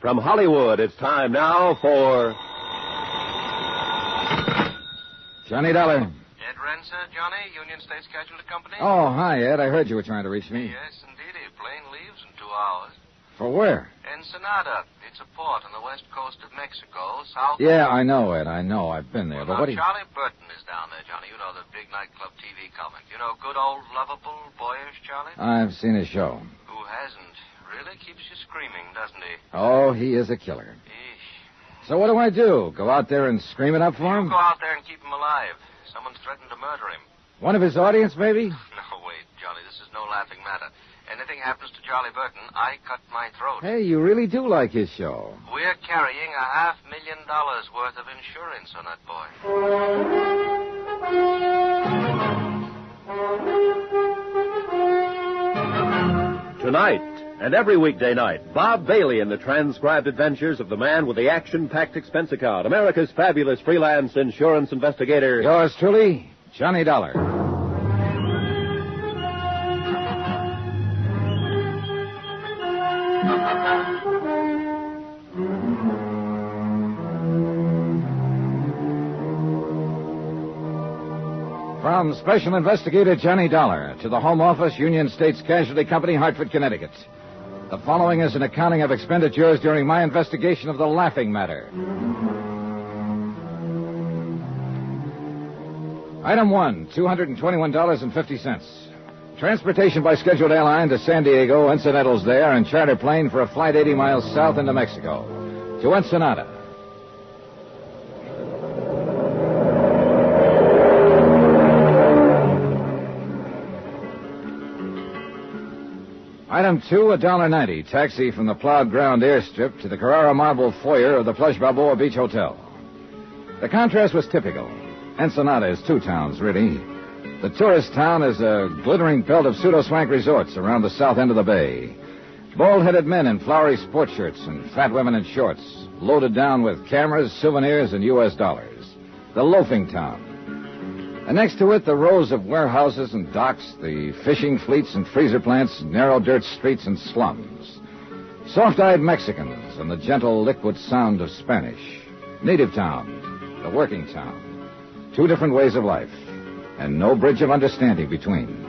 From Hollywood, it's time now for. Johnny Dollar. Ed Renser, Johnny, Union States Casualty Company? Oh, hi, Ed. I heard you were trying to reach me. Yes, indeed. A plane leaves in two hours. For where? Ensenada. It's a port on the west coast of Mexico, south. Yeah, I know, Ed. I know. I've been there. Well, But now, what do you... Charlie Burton is down there, Johnny. You know the big nightclub TV comic. You know, good old, lovable, boyish Charlie? I've seen his show. Who hasn't? Really keeps you screaming, doesn't he? Oh, he is a killer. Eesh. So what do I do? Go out there and scream it up for You him? go out there and keep him alive. Someone's threatened to murder him. One of his audience, maybe? No, wait, Johnny. This is no laughing matter. Anything happens to Charlie Burton, I cut my throat. Hey, you really do like his show. We're carrying a half million dollars worth of insurance on that boy. Tonight and every weekday night, Bob Bailey in the transcribed adventures of the man with the action packed expense account, America's fabulous freelance insurance investigator. Yours truly, Johnny Dollar. From Special Investigator Johnny Dollar to the Home Office, Union States Casualty Company, Hartford, Connecticut. The following is an accounting of expenditures during my investigation of the laughing matter. Item one, $221.50. Transportation by scheduled airline to San Diego, incidentals there, and charter plane for a flight 80 miles south into Mexico. To Ensenada. Item two, a dollar ninety. Taxi from the plowed ground airstrip to the Carrara marble foyer of the Plush Balboa Beach Hotel. The contrast was typical. Ensenada is two towns, really. The tourist town is a glittering belt of pseudo swank resorts around the south end of the bay. Bald headed men in flowery sport shirts and fat women in shorts, loaded down with cameras, souvenirs, and U.S. dollars. The loafing town. And next to it, the rows of warehouses and docks, the fishing fleets and freezer plants, narrow dirt streets and slums. Soft eyed Mexicans and the gentle liquid sound of Spanish. Native town, the working town. Two different ways of life, and no bridge of understanding between.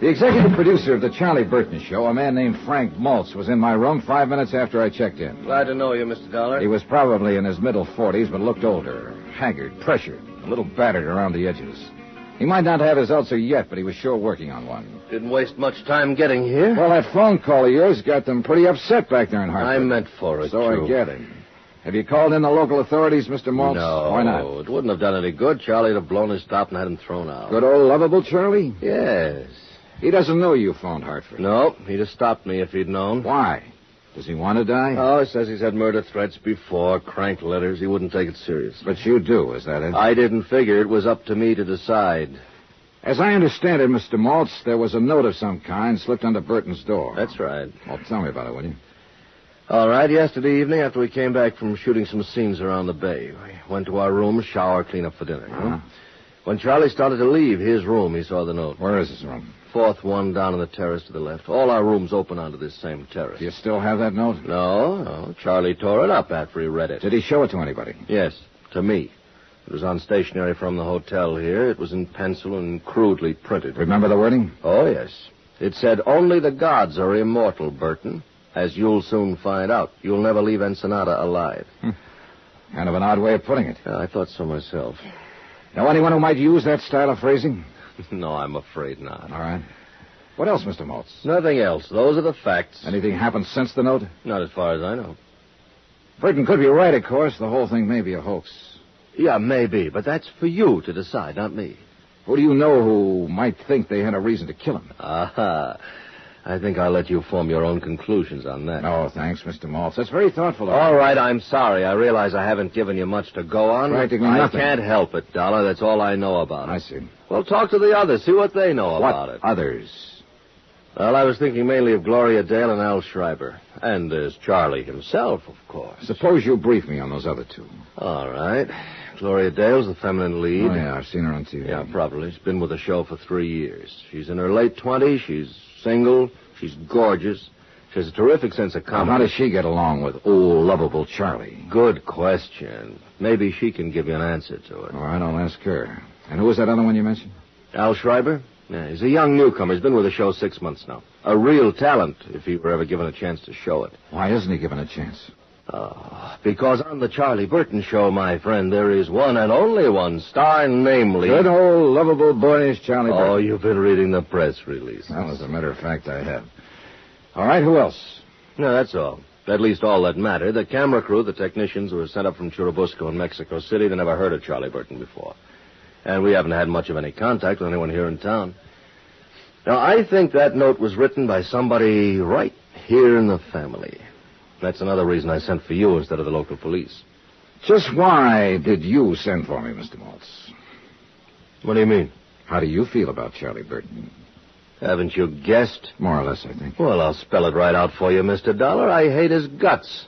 The executive producer of the Charlie Burton Show, a man named Frank Maltz, was in my room five minutes after I checked in. Glad to know you, Mr. Dollar. He was probably in his middle 40s, but looked older, haggard, pressured, a little battered around the edges. He might not have his ulcer yet, but he was sure working on one. Didn't waste much time getting here. Well, that phone call of yours got them pretty upset back there in Hartford. I meant for it. So too. I get it. Have you called in the local authorities, Mr. Maltz? No. Why not? It wouldn't have done any good. Charlie'd have blown his top and had him thrown out. Good old lovable Charlie? Yes. He doesn't know you phoned Hartford. No, he'd have stopped me if he'd known. Why? Does he want to die? Oh, he says he's had murder threats before, crank letters. He wouldn't take it serious. But you do, is that it? I didn't figure it was up to me to decide. As I understand it, Mr. Maltz, there was a note of some kind slipped under Burton's door. That's right. Well, tell me about it, will you? All right, yesterday evening after we came back from shooting some scenes around the bay, we went to our room, shower, clean up for dinner. Uh-huh. When Charlie started to leave his room, he saw the note. Where is his room? Fourth one down on the terrace to the left. All our rooms open onto this same terrace. Do you still have that note? No, no. Charlie tore it up after he read it. Did he show it to anybody? Yes, to me. It was on stationery from the hotel here. It was in pencil and crudely printed. Remember the wording? Oh, yes. It said, Only the gods are immortal, Burton. As you'll soon find out. You'll never leave Ensenada alive. Hmm. Kind of an odd way of putting it. Yeah, I thought so myself. Know anyone who might use that style of phrasing? no, I'm afraid not. All right. What else, Mr. Maltz? Nothing else. Those are the facts. Anything happened since the note? Not as far as I know. Burton could be right, of course. The whole thing may be a hoax. Yeah, maybe, but that's for you to decide, not me. Who do you know who might think they had a reason to kill him? Aha. I think I'll let you form your own conclusions on that. No, thanks, Mr. Maltz. That's very thoughtful of you. All right, I'm sorry. I realize I haven't given you much to go on. Practically I nothing. can't help it, Dollar. That's all I know about it. I see. Well, talk to the others. See what they know what about it. others? Well, I was thinking mainly of Gloria Dale and Al Schreiber. And there's Charlie himself, of course. Suppose you brief me on those other two. All right. Gloria Dale's the feminine lead. Oh, yeah, I've seen her on TV. Yeah, probably. She's been with the show for three years. She's in her late twenties. She's single. She's gorgeous. She has a terrific sense of comedy. how does she get along with old, lovable Charlie? Good question. Maybe she can give you an answer to it. All right, I'll ask her. And who was that other one you mentioned? Al Schreiber? Yeah, he's a young newcomer. He's been with the show six months now. A real talent, if he were ever given a chance to show it. Why isn't he given a chance? Oh, because on the Charlie Burton show, my friend, there is one and only one star, namely. Good old, lovable, boyish Charlie Oh, Burton. you've been reading the press release. Well, as a matter of fact, I have. All right, who else? No, that's all. At least all that matter. The camera crew, the technicians who were sent up from Churubusco in Mexico City. They never heard of Charlie Burton before. And we haven't had much of any contact with anyone here in town. Now, I think that note was written by somebody right here in the family. That's another reason I sent for you instead of the local police. Just why did you send for me, Mr. Maltz? What do you mean? How do you feel about Charlie Burton? Haven't you guessed? More or less, I think. Well, I'll spell it right out for you, Mr. Dollar. I hate his guts.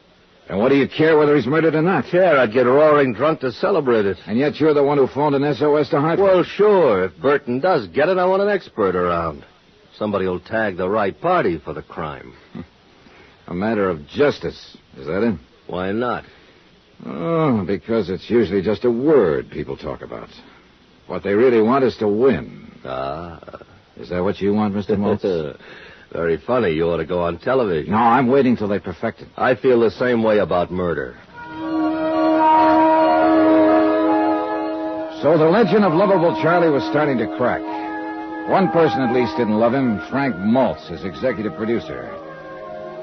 And what do you care whether he's murdered or not? Care I'd get roaring drunk to celebrate it. And yet you're the one who phoned an SOS to Hartford. Well, sure. If Burton does get it, I want an expert around. Somebody will tag the right party for the crime. A matter of justice. Is that it? Why not? Oh, because it's usually just a word people talk about. What they really want is to win. Ah. Is that what you want, Mr. Maltz? Very funny. You ought to go on television. no, I'm waiting till they perfect it. I feel the same way about murder. So the legend of lovable Charlie was starting to crack. One person at least didn't love him, Frank Maltz, his executive producer.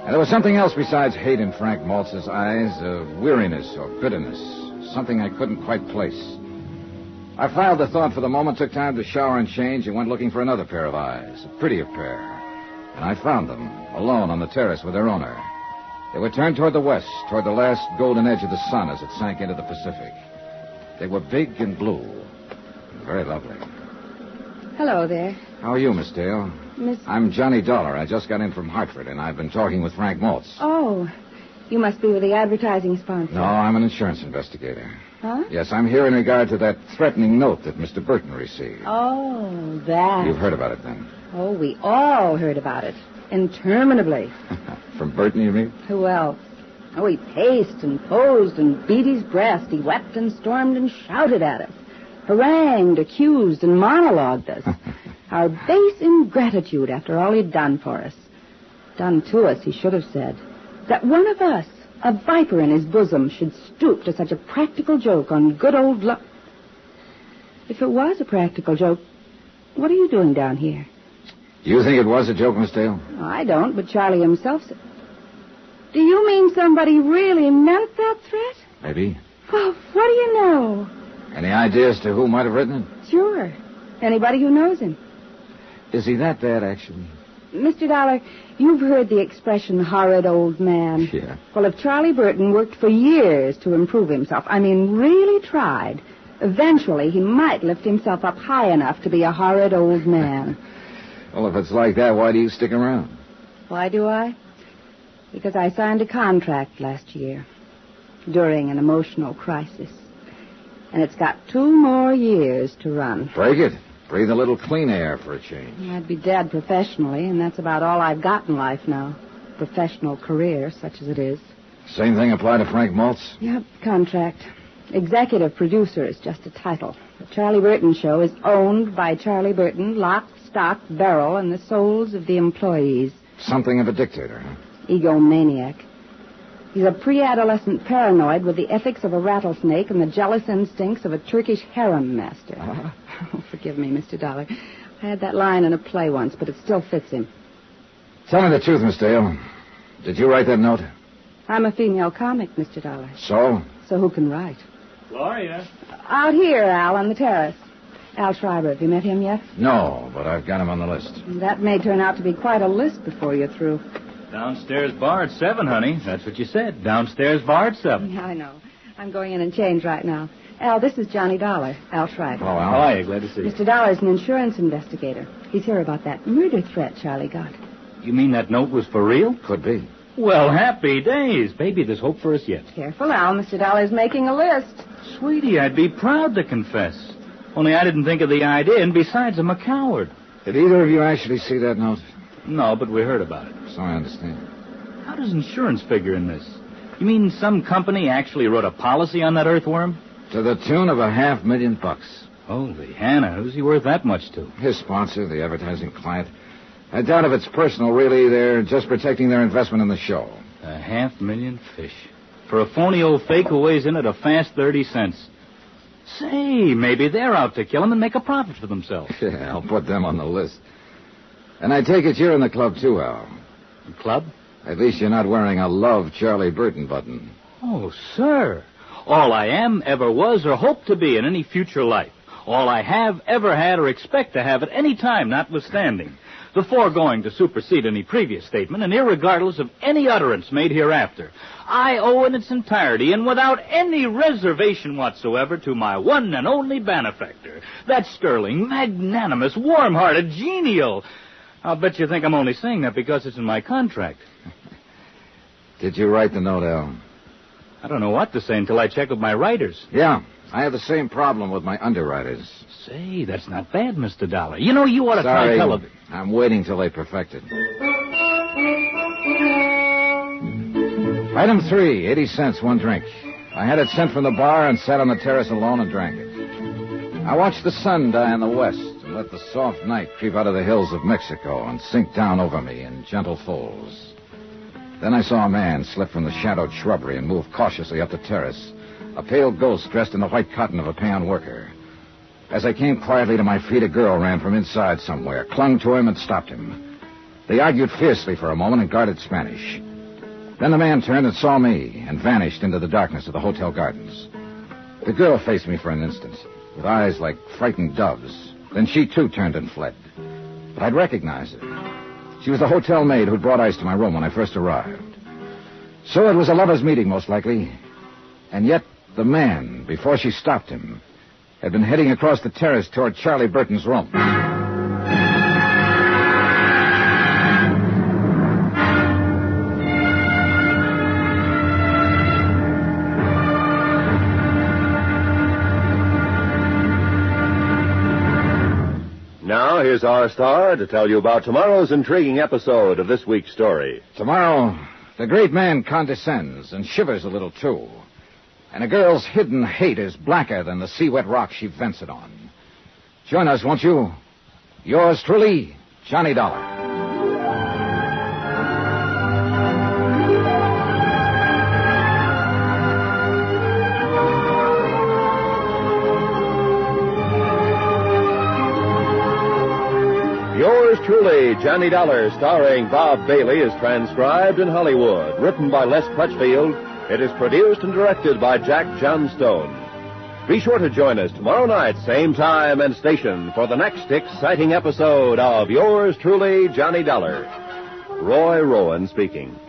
And there was something else besides hate in Frank Maltz's eyes, of weariness or bitterness, something I couldn't quite place. I filed the thought for the moment, took time to shower and change, and went looking for another pair of eyes, a prettier pair. And I found them, alone on the terrace with their owner. They were turned toward the west, toward the last golden edge of the sun as it sank into the Pacific. They were big and blue, and very lovely. Hello there. How are you, Miss Dale? Miss. I'm Johnny Dollar. I just got in from Hartford, and I've been talking with Frank Maltz. Oh, you must be with the advertising sponsor. No, I'm an insurance investigator. Huh? Yes, I'm here in regard to that threatening note that Mr. Burton received. Oh, that. You've heard about it then? Oh, we all heard about it. Interminably. From Burton, you mean? Who else? Oh, he paced and posed and beat his breast. He wept and stormed and shouted at us. Harangued, accused, and monologued us. Our base ingratitude after all he'd done for us. Done to us, he should have said. That one of us, a viper in his bosom, should stoop to such a practical joke on good old luck. If it was a practical joke, what are you doing down here? You think it was a joke, Miss Dale? I don't, but Charlie himself said. Do you mean somebody really meant that threat? Maybe. Well, what do you know? Any idea as to who might have written it? Sure. Anybody who knows him. Is he that bad, actually? Mr. Dollar, you've heard the expression horrid old man. Yeah. Well, if Charlie Burton worked for years to improve himself, I mean, really tried, eventually he might lift himself up high enough to be a horrid old man. Well, if it's like that, why do you stick around? Why do I? Because I signed a contract last year during an emotional crisis. And it's got two more years to run. Break it. Breathe a little clean air for a change. I'd be dead professionally, and that's about all I've got in life now. Professional career, such as it is. Same thing apply to Frank Maltz? Yep, contract. Executive producer is just a title. The Charlie Burton show is owned by Charlie Burton, lock, stock, barrel, and the souls of the employees. Something of a dictator, huh? Egomaniac. He's a pre-adolescent paranoid with the ethics of a rattlesnake and the jealous instincts of a Turkish harem master. Uh-huh. Oh, forgive me, Mr. Dollar. I had that line in a play once, but it still fits him. Tell me the truth, Miss Dale. Did you write that note? I'm a female comic, Mr. Dollar. So? So who can write? Gloria. Out here, Al, on the terrace. Al Schreiber, have you met him yet? No, but I've got him on the list. That may turn out to be quite a list before you're through. Downstairs bar at seven, honey. That's what you said. Downstairs bar at seven. Yeah, I know. I'm going in and change right now. Al, this is Johnny Dollar, Al Schreiber. Hello, Al. How are you? Glad to see you. Mr. Dollar's an insurance investigator. He's here about that murder threat Charlie got. You mean that note was for real? Could be. Well, happy days. Baby, there's hope for us yet. Careful, Al. Mr. Dollar's making a list. Sweetie, I'd be proud to confess. Only I didn't think of the idea, and besides, I'm a coward. Did either of you actually see that note? No, but we heard about it. So I understand. how does insurance figure in this? You mean some company actually wrote a policy on that earthworm? To the tune of a half million bucks. Holy Hannah, who's he worth that much to? His sponsor, the advertising client. I doubt if it's personal, really. They're just protecting their investment in the show. A half million fish. For a phony old fake who weighs in at a fast 30 cents. Say, maybe they're out to kill him and make a profit for themselves. Yeah, I'll put them on the list. And I take it you're in the club, too, Al. Club? At least you're not wearing a Love Charlie Burton button. Oh, sir. All I am, ever was, or hope to be in any future life. All I have, ever had, or expect to have at any time, notwithstanding. The foregoing to supersede any previous statement, and irregardless of any utterance made hereafter. I owe in its entirety, and without any reservation whatsoever, to my one and only benefactor. That sterling, magnanimous, warm-hearted, genial. I'll bet you think I'm only saying that because it's in my contract. Did you write the note, Al? I don't know what to say until I check with my writers. Yeah. I have the same problem with my underwriters. Say, that's not bad, Mr. Dollar. You know, you ought to Sorry. try television. I'm waiting till they perfect it. Item three, 80 cents, one drink. I had it sent from the bar and sat on the terrace alone and drank it. I watched the sun die in the west let the soft night creep out of the hills of Mexico and sink down over me in gentle folds. Then I saw a man slip from the shadowed shrubbery and move cautiously up the terrace, a pale ghost dressed in the white cotton of a peon worker. As I came quietly to my feet, a girl ran from inside somewhere, clung to him, and stopped him. They argued fiercely for a moment and guarded Spanish. Then the man turned and saw me and vanished into the darkness of the hotel gardens. The girl faced me for an instant, with eyes like frightened doves. Then she too turned and fled. But I'd recognize her. She was the hotel maid who'd brought ice to my room when I first arrived. So it was a lover's meeting, most likely. And yet, the man, before she stopped him, had been heading across the terrace toward Charlie Burton's room. Here's our star to tell you about tomorrow's intriguing episode of this week's story. Tomorrow, the great man condescends and shivers a little, too. And a girl's hidden hate is blacker than the sea-wet rock she vents it on. Join us, won't you? Yours truly, Johnny Dollar. Truly, Johnny Dollar, starring Bob Bailey, is transcribed in Hollywood. Written by Les Crutchfield, it is produced and directed by Jack Johnstone. Be sure to join us tomorrow night, same time and station, for the next exciting episode of Yours truly, Johnny Dollar. Roy Rowan speaking.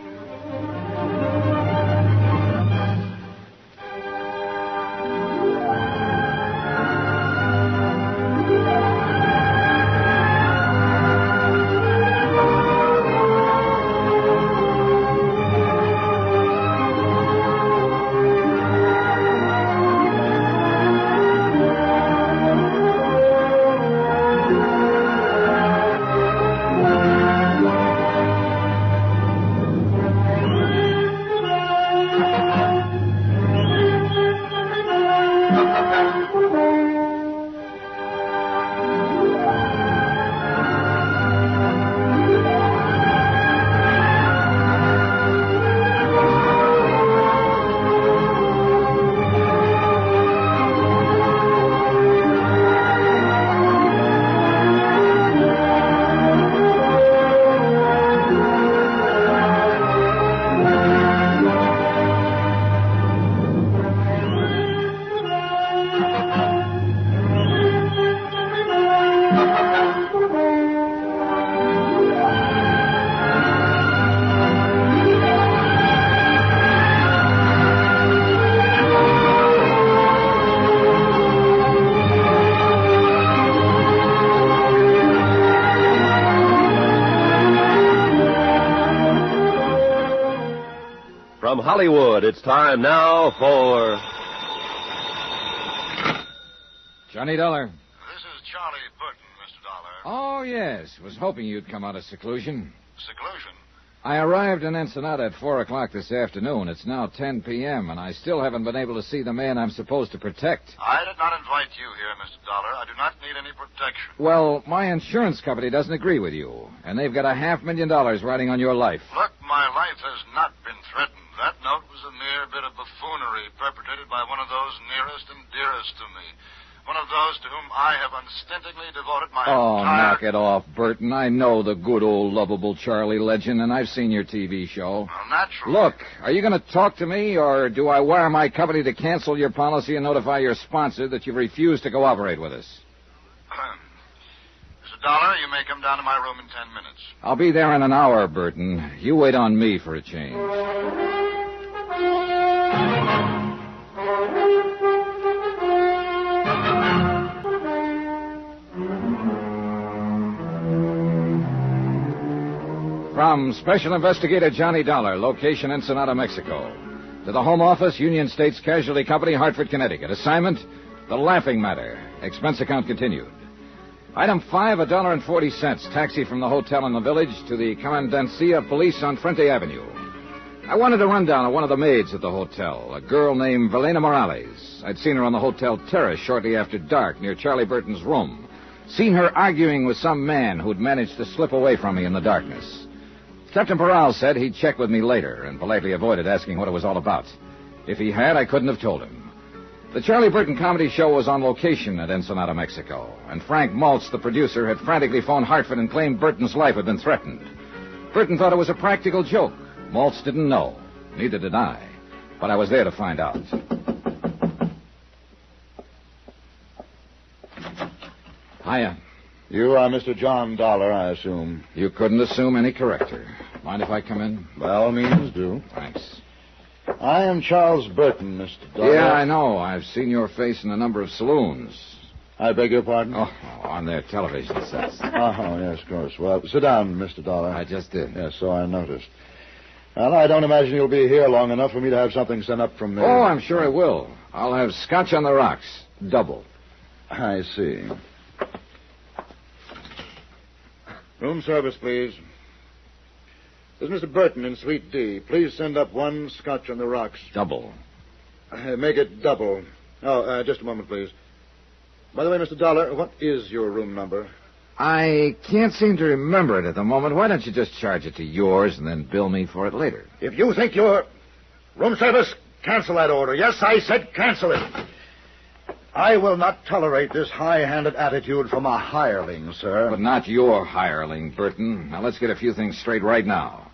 Hollywood, it's time now for. Johnny Dollar. This is Charlie Burton, Mr. Dollar. Oh, yes. Was hoping you'd come out of seclusion. Seclusion. I arrived in Ensenada at 4 o'clock this afternoon. It's now 10 p.m., and I still haven't been able to see the man I'm supposed to protect. I did not invite you here, Mr. Dollar. I do not need any protection. Well, my insurance company doesn't agree with you, and they've got a half million dollars riding on your life. Look, my life has not been threatened. That note was a mere bit of buffoonery perpetrated by one of those nearest and dearest to me. One of those to whom I have unstintingly devoted my Oh, entire... knock it off, Burton. I know the good old lovable Charlie legend, and I've seen your TV show. Well, naturally. Look, are you going to talk to me, or do I wire my company to cancel your policy and notify your sponsor that you've refused to cooperate with us? Mr. Dollar, you may come down to my room in ten minutes. I'll be there in an hour, Burton. You wait on me for a change. From Special Investigator Johnny Dollar, location Ensenada, Mexico. To the Home Office, Union States Casualty Company, Hartford, Connecticut. Assignment, The Laughing Matter. Expense account continued. Item five, a dollar and forty cents. Taxi from the hotel in the village to the Commandancia Police on Frente Avenue. I wanted a rundown of one of the maids at the hotel, a girl named Velena Morales. I'd seen her on the hotel terrace shortly after dark near Charlie Burton's room. Seen her arguing with some man who'd managed to slip away from me in the darkness. Captain Peral said he'd check with me later and politely avoided asking what it was all about. If he had, I couldn't have told him. The Charlie Burton comedy show was on location at Ensenada, Mexico, and Frank Maltz, the producer, had frantically phoned Hartford and claimed Burton's life had been threatened. Burton thought it was a practical joke. Maltz didn't know. Neither did I. But I was there to find out. Hiya. You are Mr. John Dollar, I assume. You couldn't assume any corrector. Mind if I come in? By all means, do. Thanks. I am Charles Burton, Mr. Dollar. Yeah, I know. I've seen your face in a number of saloons. I beg your pardon? Oh, on their television sets. Oh, yes, of course. Well, sit down, Mr. Dollar. I just did. Yes, so I noticed. Well, I don't imagine you'll be here long enough for me to have something sent up from there. Oh, I'm sure I will. I'll have scotch on the rocks. Double. I see. Room service, please. This is Mr. Burton in Suite D. Please send up one scotch on the rocks. Double. Uh, make it double. Oh, uh, just a moment, please. By the way, Mr. Dollar, what is your room number? I can't seem to remember it at the moment. Why don't you just charge it to yours and then bill me for it later? If you think you're. Room service, cancel that order. Yes, I said cancel it. I will not tolerate this high handed attitude from a hireling, sir. But not your hireling, Burton. Now, let's get a few things straight right now.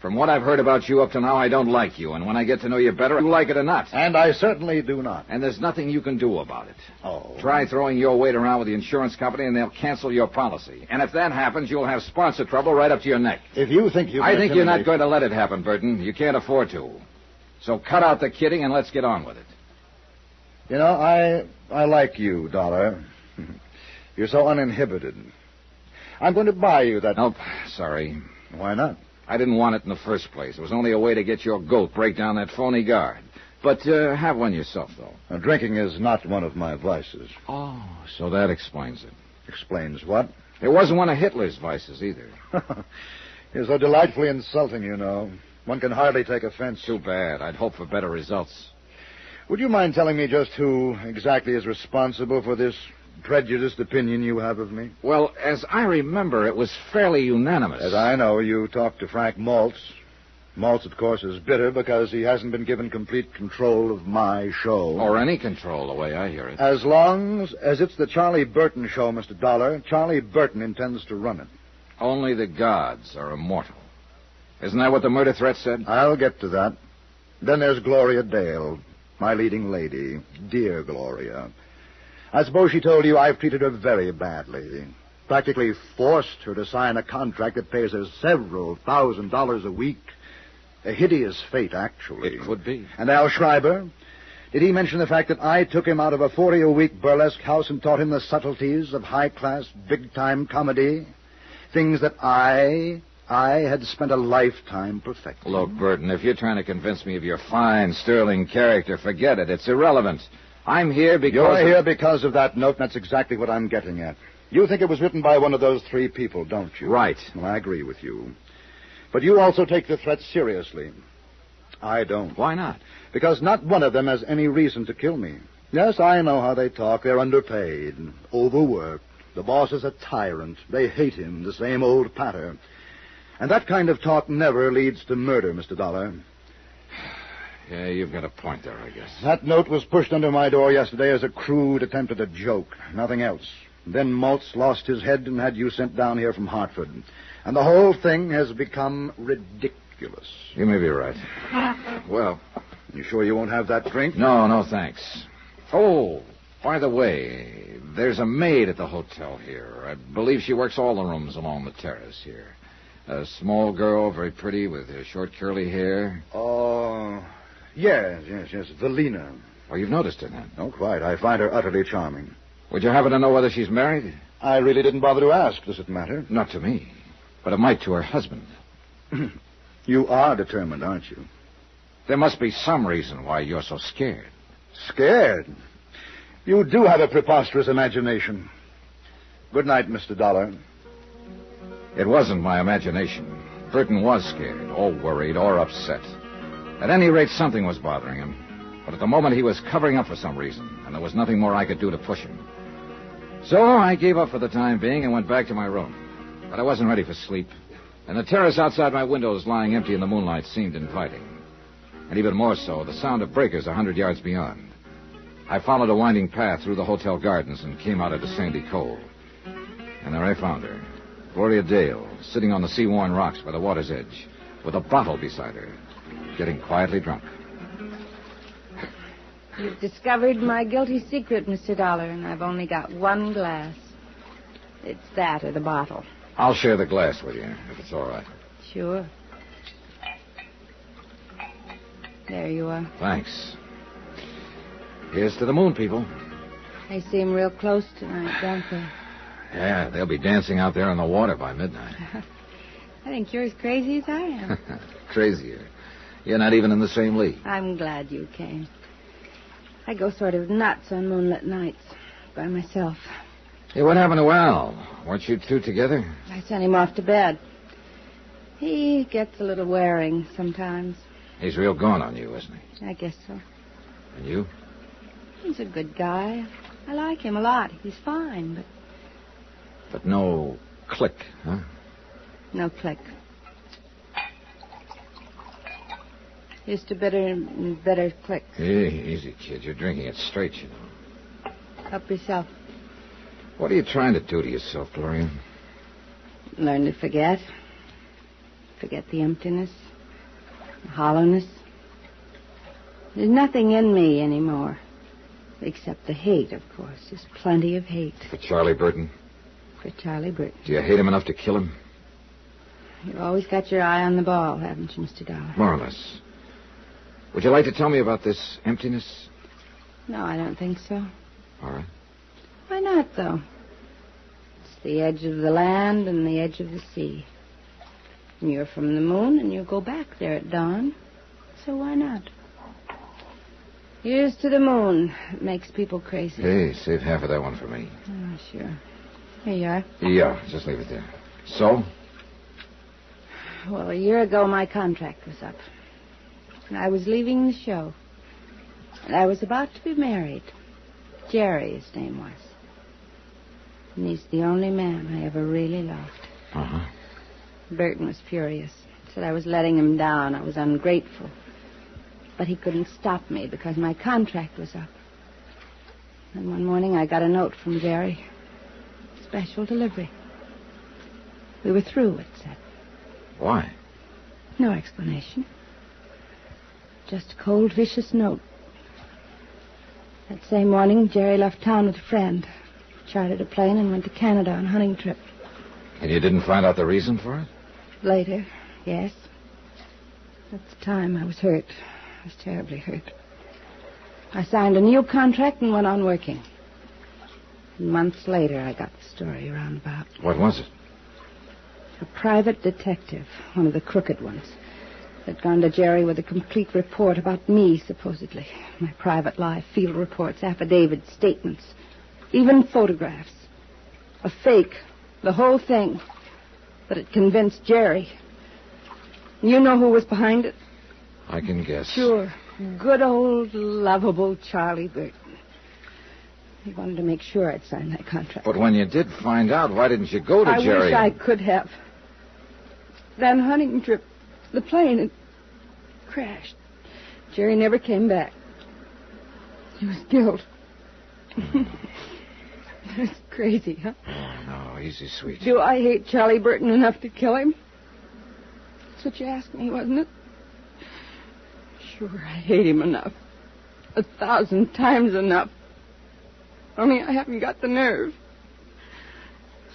From what I've heard about you up to now, I don't like you. And when I get to know you better, you like it or not. And I certainly do not. And there's nothing you can do about it. Oh. Try throwing your weight around with the insurance company, and they'll cancel your policy. And if that happens, you'll have sponsor trouble right up to your neck. If you think you I think you're not going to let it happen, Burton. You can't afford to. So cut out the kidding and let's get on with it. You know, I I like you, Dollar. You're so uninhibited. I'm going to buy you that. Nope. Sorry. Why not? I didn't want it in the first place. It was only a way to get your goat break down that phony guard. But uh, have one yourself, though. Now, drinking is not one of my vices. Oh, so that explains it. Explains what? It wasn't one of Hitler's vices either. You're so delightfully insulting, you know. One can hardly take offense. Too bad. I'd hope for better results. Would you mind telling me just who exactly is responsible for this prejudiced opinion you have of me? Well, as I remember, it was fairly unanimous. As I know, you talked to Frank Maltz. Maltz, of course, is bitter because he hasn't been given complete control of my show. Or any control, the way I hear it. As long as it's the Charlie Burton show, Mr. Dollar, Charlie Burton intends to run it. Only the gods are immortal. Isn't that what the murder threat said? I'll get to that. Then there's Gloria Dale, my leading lady. Dear Gloria. I suppose she told you I've treated her very badly. Practically forced her to sign a contract that pays her several thousand dollars a week. A hideous fate, actually. It could be. And Al Schreiber? Did he mention the fact that I took him out of a 40 a week burlesque house and taught him the subtleties of high class, big time comedy? Things that I, I had spent a lifetime perfecting. Look, Burton, if you're trying to convince me of your fine, sterling character, forget it. It's irrelevant. I'm here because. You're of- here because of that note, and that's exactly what I'm getting at. You think it was written by one of those three people, don't you? Right. Well, I agree with you. But you also take the threat seriously. I don't. Why not? Because not one of them has any reason to kill me. Yes, I know how they talk. They're underpaid, overworked. The boss is a tyrant. They hate him, the same old patter. And that kind of talk never leads to murder, Mr. Dollar. Yeah, you've got a point there, I guess. That note was pushed under my door yesterday as a crude attempt at a joke, nothing else. Then Maltz lost his head and had you sent down here from Hartford. And the whole thing has become ridiculous. You may be right. Well, You sure you won't have that drink? no, no, thanks. Oh, by the way, there's a maid at the hotel here. I believe she works all the rooms along the terrace here. A small girl, very pretty, with short curly hair. Oh, yes, yes, yes. Valina. Oh, you've noticed her then. Oh, quite. I find her utterly charming. Would you happen to know whether she's married? I really didn't bother to ask. Does it matter? Not to me, but it might to her husband. You are determined, aren't you? There must be some reason why you're so scared. Scared? You do have a preposterous imagination. Good night, Mr. Dollar. It wasn't my imagination. Burton was scared, or worried, or upset. At any rate, something was bothering him. But at the moment, he was covering up for some reason, and there was nothing more I could do to push him. So I gave up for the time being and went back to my room. But I wasn't ready for sleep, and the terrace outside my windows lying empty in the moonlight seemed inviting. And even more so, the sound of breakers a hundred yards beyond. I followed a winding path through the hotel gardens and came out at into Sandy Cove. And there I found her, Gloria Dale, sitting on the sea-worn rocks by the water's edge, with a bottle beside her, getting quietly drunk. You've discovered my guilty secret, Mr. Dollar, and I've only got one glass. It's that or the bottle. I'll share the glass with you, if it's all right. Sure. There you are. Thanks. Here's to the moon, people. They seem real close tonight, don't they? Yeah, they'll be dancing out there on the water by midnight. I think you're as crazy as I am. Crazier. You're not even in the same league. I'm glad you came. I go sort of nuts on moonlit nights by myself. Hey, what happened to Al? Weren't you two together? I sent him off to bed. He gets a little wearing sometimes. He's real gone on you, isn't he? I guess so. And you? He's a good guy. I like him a lot. He's fine, but But no click, huh? no click. To better better click. Hey, easy, kid. You're drinking it straight, you know. Help yourself. What are you trying to do to yourself, Gloria? Learn to forget. Forget the emptiness, the hollowness. There's nothing in me anymore. Except the hate, of course. There's plenty of hate For Charlie Burton? for Charlie Burton. Do you hate him enough to kill him? You've always got your eye on the ball, haven't you, Mr. Dollar? More or less. Would you like to tell me about this emptiness? No, I don't think so. All right. Why not, though? It's the edge of the land and the edge of the sea. And you're from the moon, and you go back there at dawn. So why not? Here's to the moon. It makes people crazy. Hey, save half of that one for me. Oh, sure. Here you are. Yeah, just leave it there. So? Well, a year ago, my contract was up. And I was leaving the show. And I was about to be married. Jerry, his name was. And he's the only man I ever really loved. Uh-huh. Burton was furious. Said I was letting him down. I was ungrateful. But he couldn't stop me because my contract was up. And one morning I got a note from Jerry. Special delivery. We were through, it said. Why? No explanation. Just a cold, vicious note. That same morning, Jerry left town with a friend. Chartered a plane and went to Canada on a hunting trip. And you didn't find out the reason for it? Later, yes. At the time, I was hurt. I was terribly hurt. I signed a new contract and went on working. And months later, I got the story roundabout. What was it? A private detective, one of the crooked ones, had gone to Jerry with a complete report about me, supposedly. My private life, field reports, affidavits, statements, even photographs. A fake, the whole thing. But it convinced Jerry. You know who was behind it? I can guess. Sure. Good old, lovable Charlie Burton. He wanted to make sure I'd sign that contract. But when you did find out, why didn't you go to I Jerry? I wish I could have. That hunting trip, the plane, it crashed. Jerry never came back. He was killed. That's crazy, huh? Oh, no, easy, sweet. Do I hate Charlie Burton enough to kill him? That's what you asked me, wasn't it? Sure, I hate him enough. A thousand times enough. Only I haven't got the nerve.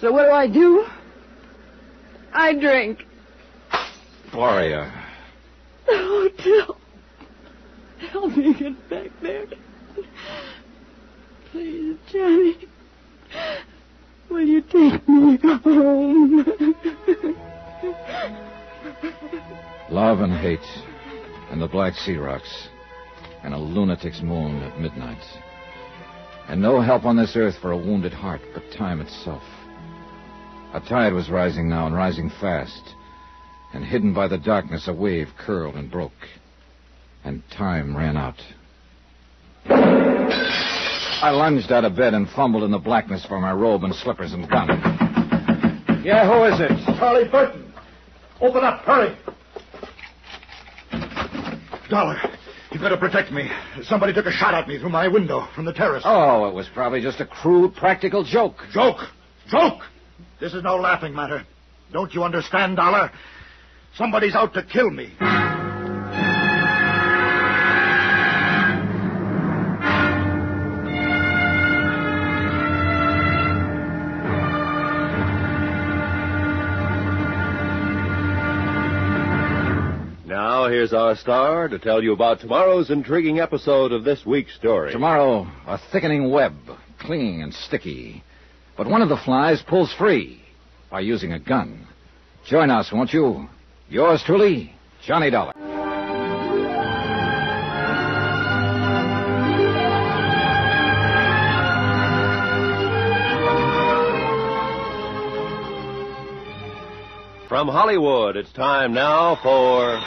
So what do I do? I drink. Gloria. The hotel. Help me get back there. Please, Johnny. Will you take me home? Love and hate, and the Black Sea Rocks, and a lunatic's moon at midnight. And no help on this earth for a wounded heart but time itself. A tide was rising now and rising fast, and hidden by the darkness, a wave curled and broke. And time ran out. I lunged out of bed and fumbled in the blackness for my robe and slippers and gun. Yeah, who is it? Charlie Burton. Open up, hurry. Dollar, you better protect me. Somebody took a shot at me through my window from the terrace. Oh, it was probably just a crude practical joke. Joke! Joke! This is no laughing matter. Don't you understand, Dollar? Somebody's out to kill me. Now, here's our star to tell you about tomorrow's intriguing episode of this week's story. Tomorrow, a thickening web, clinging and sticky. But one of the flies pulls free by using a gun. Join us, won't you? Yours truly, Johnny Dollar. From Hollywood, it's time now for.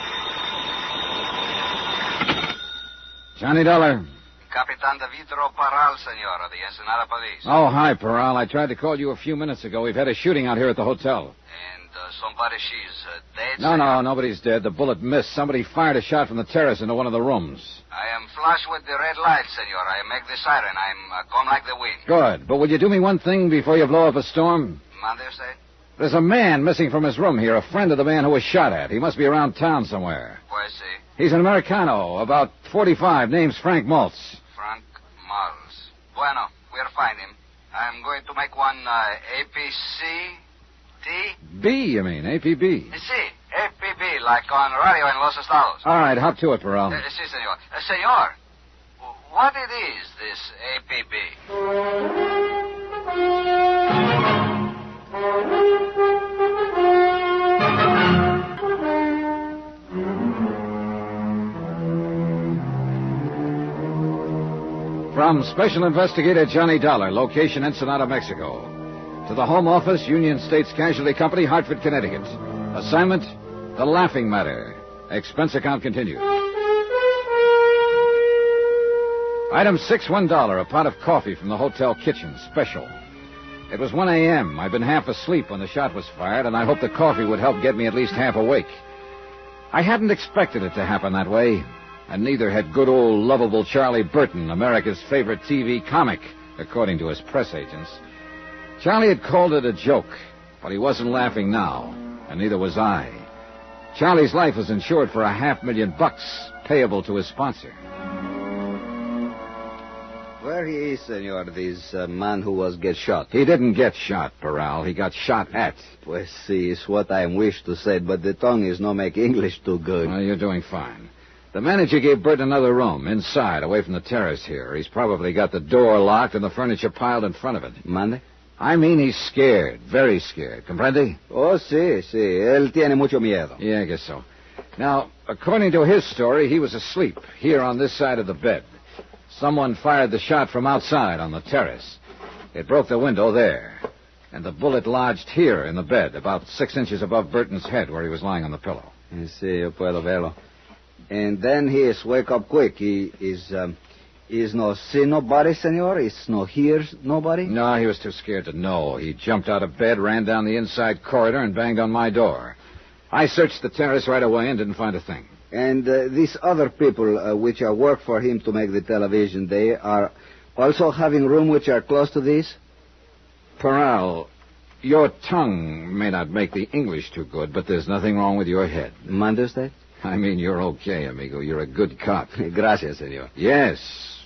Johnny Dollar. Capitan Davidro Paral, senor, of the Ensenada Police. Oh, hi, Peral. I tried to call you a few minutes ago. We've had a shooting out here at the hotel. And uh, somebody, she's uh, dead, No, no, nobody's dead. The bullet missed. Somebody fired a shot from the terrace into one of the rooms. I am flush with the red light, senor. I make the siren. I'm uh, like the wind. Good. But will you do me one thing before you blow up a storm? Mother say? There's a man missing from his room here, a friend of the man who was shot at. He must be around town somewhere. Pues see. He's an Americano, about 45, name's Frank Maltz. Frank Miles. Bueno, we'll find him. I'm going to make one uh, APC T. B, you mean, APB. See, APB, like on radio in Los Estados. All right, hop to it, Peral. Uh, si, senor. Uh, senor, what it is, this APB? From Special Investigator Johnny Dollar, location Ensenada, Mexico. To the Home Office, Union States Casualty Company, Hartford, Connecticut. Assignment, The Laughing Matter. Expense account continued. Item six, one dollar, a pot of coffee from the hotel kitchen, special. It was 1 a.m. I'd been half asleep when the shot was fired, and I hoped the coffee would help get me at least half awake. I hadn't expected it to happen that way, and neither had good old lovable Charlie Burton, America's favorite TV comic, according to his press agents. Charlie had called it a joke, but he wasn't laughing now, and neither was I. Charlie's life was insured for a half million bucks, payable to his sponsor. Where he is, senor, this uh, man who was get shot? He didn't get shot, Peral. He got shot at. Pues see, is what I wish to say, but the tongue is no make English too good. Well, you're doing fine. The manager gave Bert another room, inside, away from the terrace here. He's probably got the door locked and the furniture piled in front of it. Mande? I mean, he's scared, very scared. Comprende? Oh, sí, sí. Él tiene mucho miedo. Yeah, I guess so. Now, according to his story, he was asleep here on this side of the bed. Someone fired the shot from outside on the terrace. It broke the window there. And the bullet lodged here in the bed, about six inches above Burton's head where he was lying on the pillow. I see, yo puedo verlo. And then he is wake up quick. He is, um, is no see nobody, senor? Is no hear nobody? No, he was too scared to know. He jumped out of bed, ran down the inside corridor, and banged on my door. I searched the terrace right away and didn't find a thing. And uh, these other people uh, which are work for him to make the television, they are also having room which are close to this? Peral, your tongue may not make the English too good, but there's nothing wrong with your head. Understand? I mean, you're okay, amigo. You're a good cop. Gracias, senor. Yes,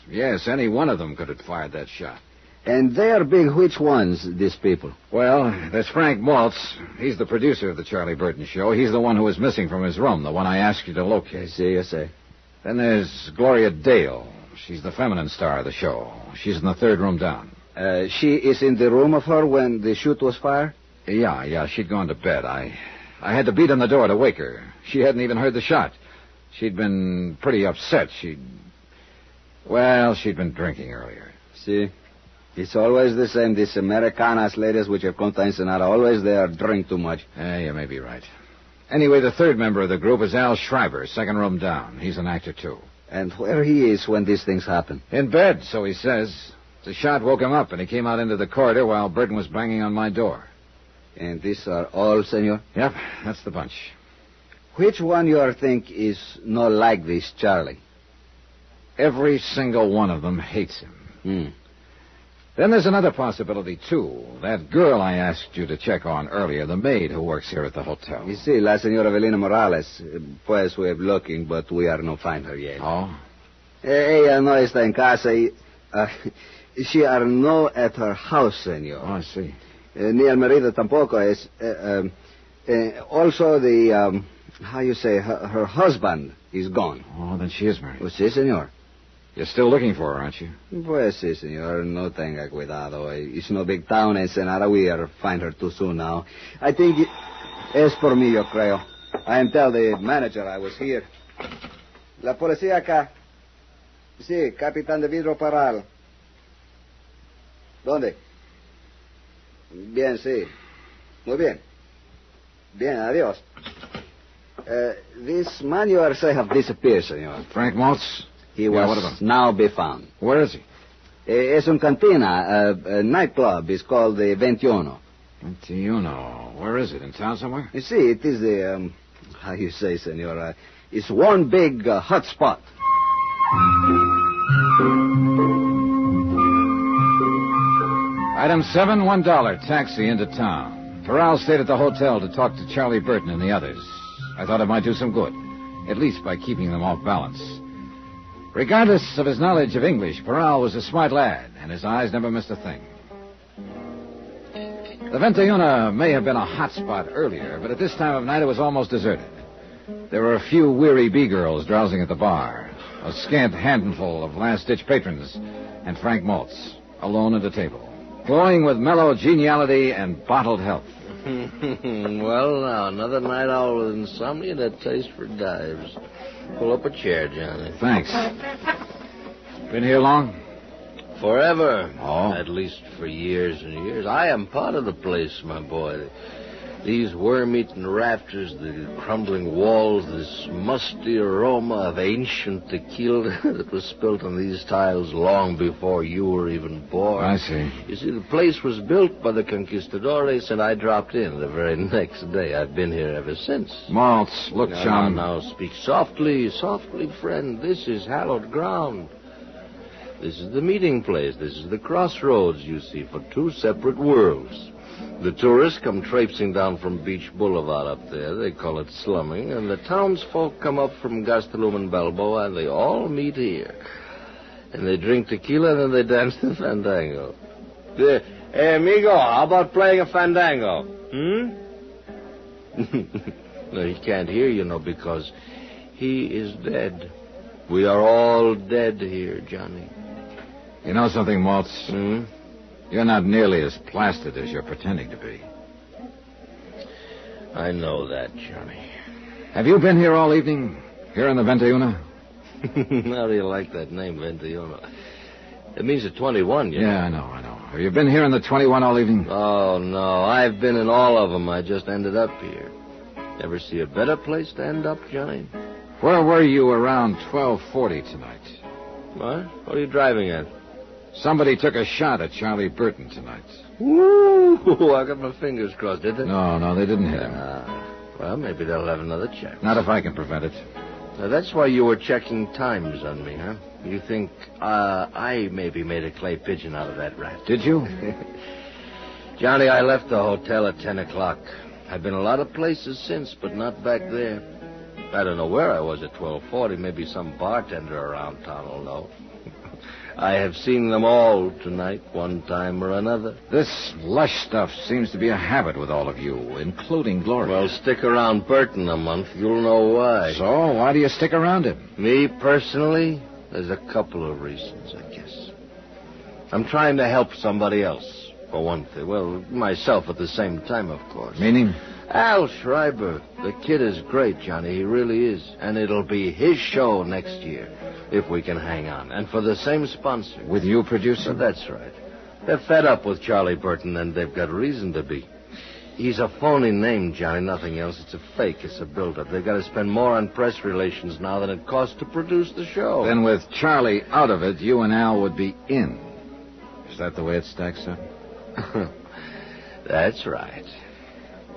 yes, any one of them could have fired that shot. And they are big which ones, these people? Well, there's Frank Maltz. He's the producer of the Charlie Burton show. He's the one who was missing from his room, the one I asked you to I locate. see, I see. Then there's Gloria Dale. She's the feminine star of the show. She's in the third room down. Uh, she is in the room of her when the shoot was fired? Yeah, yeah, she'd gone to bed. I I had to beat on the door to wake her. She hadn't even heard the shot. She'd been pretty upset. She'd well, she'd been drinking earlier. See? It's always the same. These Americanas ladies which have come to Ensenada, always they are drink too much. Eh, you may be right. Anyway, the third member of the group is Al Schreiber, second room down. He's an actor, too. And where he is when these things happen? In bed, so he says. The shot woke him up, and he came out into the corridor while Burton was banging on my door. And these are all, senor? Yep, that's the bunch. Which one you think is not like this Charlie? Every single one of them hates him. Hmm. Then there's another possibility, too. That girl I asked you to check on earlier, the maid who works here at the hotel. You see, la señora Evelina Morales. Pues we're looking, but we are no find her yet. Oh? Eh, Ella no está en casa. Y, uh, she are no at her house, senor. Oh, I see. Eh, ni el marido tampoco es. um, eh, also, the, um, how you say, her, her husband is gone. Oh, then she is married. Oh, sí, senor. You're still looking for her, aren't you? Pues sí, senor. No tenga cuidado. It's no big town, Ensenada. We are find her too soon now. I think it, es por mí, yo creo. I am tell the manager I was here. La policía acá. Sí, capitán de vidro paral. ¿Dónde? Bien, sí. Muy bien. Bien, adiós. Uh, this man you are say have disappeared, senor. Frank Maltz? He Yeah, was now be found. Where is he? Eh, Es un cantina, uh, a nightclub. It's called the 21. Do? Where is it? In town somewhere? You see, it is the, um, how you say, senor, uh, it's one big uh, hot spot. Item seven, one dollar, taxi into town. Peral stayed at the hotel to talk to Charlie Burton and the others. I thought it might do some good, at least by keeping them off balance. Regardless of his knowledge of English, Peral was a smart lad, and his eyes never missed a thing. The Veintiuno may have been a hot spot earlier, but at this time of night it was almost deserted. There were a few weary B-girls drowsing at the bar, a scant handful of last-ditch patrons, and Frank Maltz, alone at a table, glowing with mellow geniality and bottled health. well, now, another night owl with insomnia and a taste for dives. Pull up a chair, Johnny. Thanks. Been here long? Forever. Oh. At least for years and years. I am part of the place, my boy. These worm-eaten rafters, the crumbling walls, this musty aroma of ancient tequila that was spilt on these tiles long before you were even born. I see. You see, the place was built by the conquistadores, and I dropped in the very next day. I've been here ever since. Maltz, look, now, John. Now, now, speak softly, softly, friend. This is hallowed ground. This is the meeting place. This is the crossroads, you see, for two separate worlds. The tourists come traipsing down from Beach Boulevard up there. They call it slumming. And the townsfolk come up from Gastelum and Balboa, and they all meet here. And they drink tequila, and then they dance the fandango. The, hey, amigo, how about playing a fandango? Hmm? no, he can't hear you, know, because he is dead. We are all dead here, Johnny. You know something, Maltz? Hmm? You're not nearly as plastered as you're pretending to be. I know that, Johnny. Have you been here all evening? Here in the Veintiuno? How do you like that name, Veintiuno? It means a 21, you know. Yeah, I know, I know. Have you been here in the 21 all evening? Oh, no. I've been in all of them. I just ended up here. Ever see a better place to end up, Johnny? Where were you around 1240 tonight? What? What are you driving at? Somebody took a shot at Charlie Burton tonight. Ooh, I got my fingers crossed, did they? No, no, they didn't hit him. Ah, well, maybe they'll have another check. Not if I can prevent it. Now, that's why you were checking times on me, huh? You think uh, I maybe made a clay pigeon out of that rat? Did you? Johnny, I left the hotel at 10 o'clock. I've been a lot of places since, but not back there. I don't know where I was at 1240. Maybe some bartender around town will know. I have seen them all tonight, one time or another. This lush stuff seems to be a habit with all of you, including Gloria. Well, stick around Burton a month. You'll know why. So, why do you stick around him? Me, personally, there's a couple of reasons, I guess. I'm trying to help somebody else, for one thing. Well, myself at the same time, of course. Meaning? Al Schreiber. The kid is great, Johnny. He really is. And it'll be his show next year, if we can hang on. And for the same sponsor. With you producing? That's right. They're fed up with Charlie Burton, and they've got reason to be. He's a phony name, Johnny, nothing else. It's a fake. It's a build-up. They've got to spend more on press relations now than it costs to produce the show. Then with Charlie out of it, you and Al would be in. Is that the way it stacks up? That's right.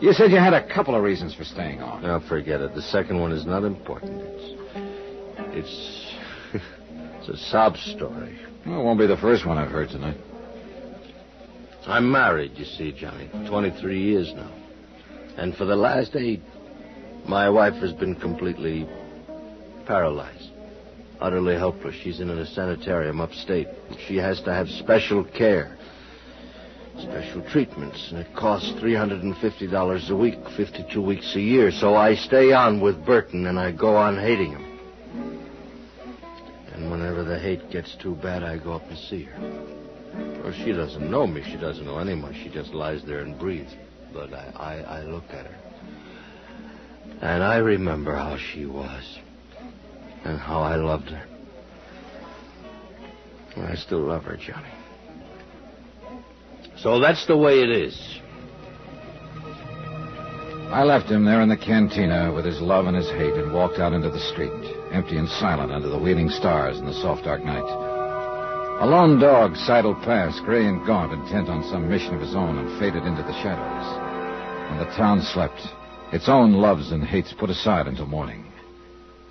You said you had a couple of reasons for staying on. Now, forget it. The second one is not important. It's... It's... it's a sob story. Well, it won't be the first one I've heard tonight. I'm married, you see, Johnny. 23 years now. And for the last eight, my wife has been completely paralyzed. Utterly helpless. She's in a sanitarium upstate. She has to have special care. Special treatments. And it costs $350 a week, 52 weeks a year. So I stay on with Burton and I go on hating him. And whenever the hate gets too bad, I go up and see her. Well, she doesn't know me. She doesn't know anyone. She just lies there and breathes. But I, I, I look at her. And I remember how she was. And how I loved her. And I still love her, Johnny. So that's the way it is. I left him there in the cantina with his love and his hate and walked out into the street, empty and silent under the wheeling stars in the soft dark night. A lone dog sidled past, gray and gaunt, intent on some mission of his own, and faded into the shadows. And the town slept, its own loves and hates put aside until morning.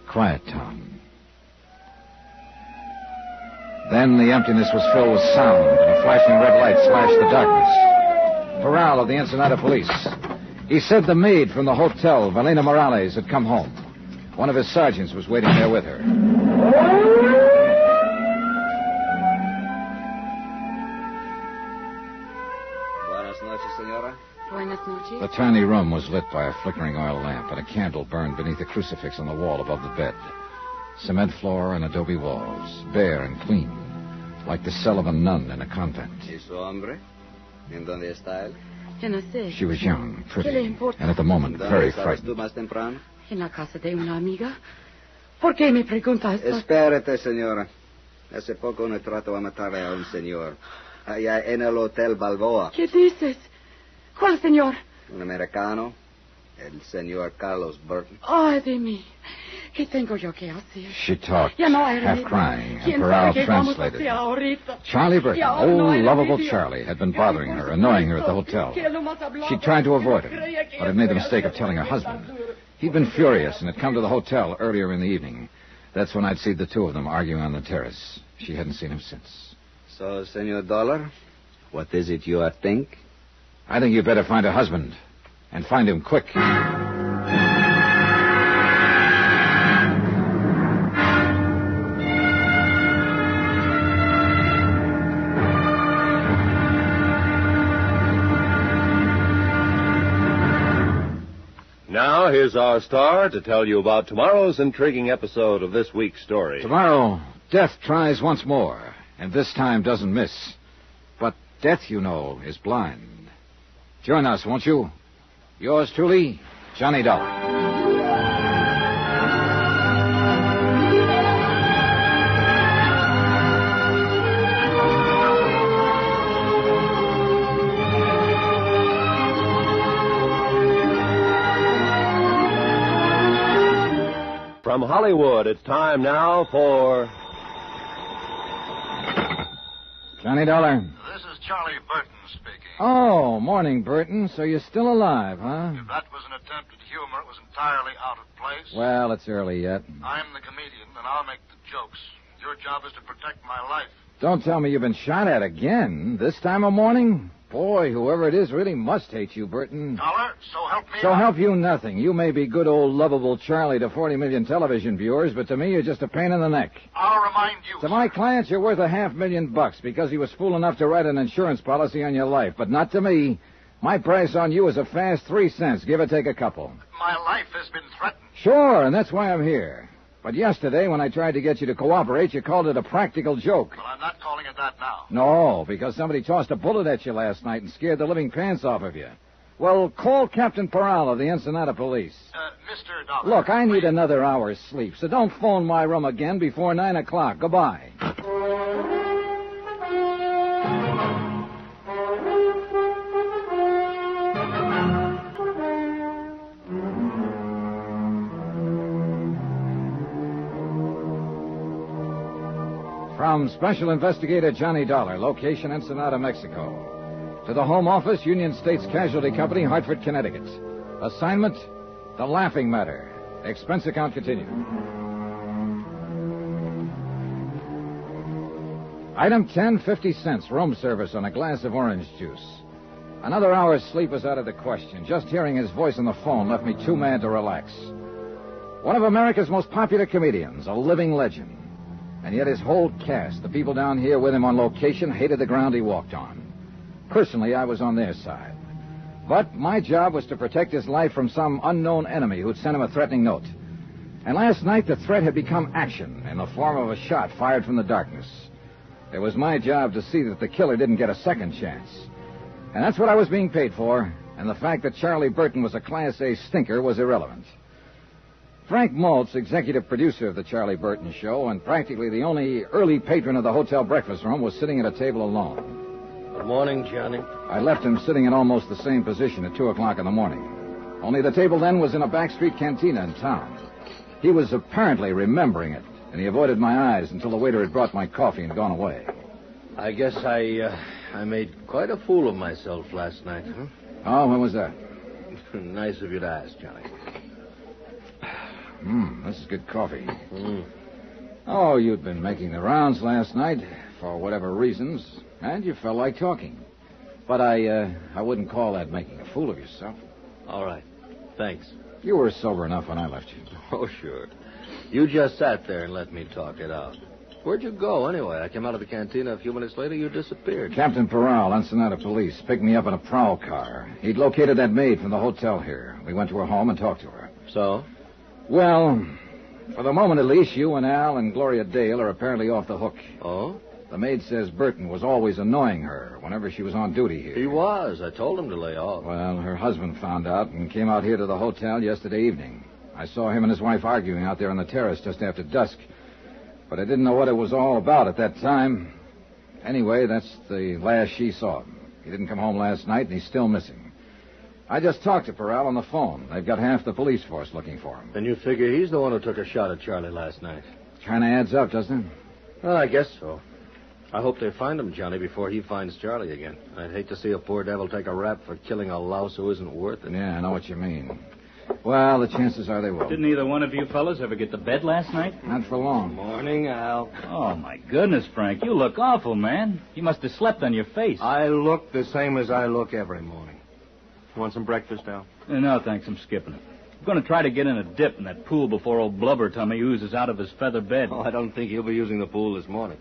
Quiet town. Then the emptiness was filled with sound, and a flashing red light slashed the darkness. Corral of the Ensenada police. He said the maid from the hotel, Evelina Morales, had come home. One of his sergeants was waiting there with her. Buenas noches, senora. Buenas noches. The tiny room was lit by a flickering oil lamp, and a candle burned beneath a crucifix on the wall above the bed. Cement floor and adobe walls, bare and clean, like the cell of a nun in a convent. ¿Y su hombre? ¿En dónde está él? Yo no sé. She was young, pretty, and at the moment very estabas tú frightened. más temprano? En la casa de una amiga. ¿Por qué me pregunta esto? Espérate, señora. Hace poco uno trató a matar a un señor. Allá en el Hotel Balboa. ¿Qué dices? ¿Cuál señor? Un americano. El señor Carlos Burton. Ay, de mí. ¿Qué tengo yo que hacer? She talked, Ya no hay half remedio. crying, and ¿Quién Corral sabe qué a translated. hacer ahorita? Charlie Burton, Ya no old hay lovable remedio. Charlie, had been bothering her, annoying her at the hotel. que él She tried to avoid him, but had made the mistake of telling her husband. He'd been furious and had come to the hotel earlier in the evening. That's when I'd seen the two of them arguing on the terrace. She hadn't seen him since. So, Senor Dollar, what is it you are think? I think you'd better find a husband. And find him quick. Now, here's our star to tell you about tomorrow's intriguing episode of this week's story. Tomorrow, Death tries once more, and this time doesn't miss. But Death, you know, is blind. Join us, won't you? Yours truly, Johnny Dollar. From Hollywood. It's time now for. Johnny Dollar. This is Charlie Burton speaking. Oh, morning, Burton. So you're still alive, huh? If that was an attempt at humor, it was entirely out of place. Well, it's early yet. I'm the comedian, and I'll make the jokes. Your job is to protect my life. Don't tell me you've been shot at again. This time of morning? Boy, whoever it is really must hate you, Burton. Dollar, so help me So out. help you nothing. You may be good old lovable Charlie to 40 million television viewers, but to me you're just a pain in the neck. I'll remind you. To my clients, you're worth a half million bucks because he was fool enough to write an insurance policy on your life, but not to me. My price on you is a fast three cents, give or take a couple. My life has been threatened. Sure, and that's why I'm here. But yesterday, when I tried to get you to cooperate, you called it a practical joke. Well, I'm not calling it that now. No, because somebody tossed a bullet at you last night and scared the living pants off of you. Well, call Captain Peral of the Ensenada Police. Uh, Mr. Dollar. Look, I need another hour's sleep, so don't phone my room again before nine o'clock. Goodbye. From Special Investigator Johnny Dollar, location Ensenada, Mexico. To the Home Office, Union States Casualty Company, Hartford, Connecticut. Assignment, The Laughing Matter. Expense account continued. Item 10, 50 cents, room service on a glass of orange juice. Another hour's sleep was out of the question. Just hearing his voice on the phone left me too mad to relax. One of America's most popular comedians, a living legend. And yet his whole cast, the people down here with him on location, hated the ground he walked on. Personally, I was on their side. But my job was to protect his life from some unknown enemy who'd sent him a threatening note. And last night, the threat had become action in the form of a shot fired from the darkness. It was my job to see that the killer didn't get a second chance. And that's what I was being paid for, and the fact that Charlie Burton was a Class A stinker was irrelevant. Frank Maltz, executive producer of the Charlie Burton Show, and practically the only early patron of the hotel breakfast room, was sitting at a table alone. Good morning, Johnny. I left him sitting in almost the same position at 2 o'clock in the morning. Only the table then was in a backstreet cantina in town. He was apparently remembering it, and he avoided my eyes until the waiter had brought my coffee and gone away. I guess I uh, I made quite a fool of myself last night, huh? Oh, when was that? nice of you to ask, Johnny. Hmm, this is good coffee. Mm. Oh, you'd been making the rounds last night for whatever reasons, and you felt like talking. But I, uh, I wouldn't call that making a fool of yourself. All right. Thanks. You were sober enough when I left you. Oh, sure. You just sat there and let me talk it out. Where'd you go, anyway? I came out of the cantina a few minutes later. You disappeared. Captain Peral, Ensenada Police, picked me up in a prowl car. He'd located that maid from the hotel here. We went to her home and talked to her. So? Well, for the moment at least, you and Al and Gloria Dale are apparently off the hook. Oh? The maid says Burton was always annoying her whenever she was on duty here. He was. I told him to lay off. Well, her husband found out and came out here to the hotel yesterday evening. I saw him and his wife arguing out there on the terrace just after dusk. But I didn't know what it was all about at that time. Anyway, that's the last she saw him. He didn't come home last night, and he's still missing. I just talked to Peral on the phone. They've got half the police force looking for him. Then you figure he's the one who took a shot at Charlie last night. Kind of adds up, doesn't it? Well, I guess so. I hope they find him, Johnny, before he finds Charlie again. I'd hate to see a poor devil take a rap for killing a louse who isn't worth it. Yeah, I know what you mean. Well, the chances are they will. Didn't either one of you fellows ever get to bed last night? Not for long. Morning, Al. Oh, my goodness, Frank. You look awful, man. You must have slept on your face. I look the same as I look every morning. Want some breakfast, Al? Uh, No, thanks. I'm skipping it. I'm going to try to get in a dip in that pool before old Blubber Tummy oozes out of his feather bed. Oh, I don't think he'll be using the pool this morning.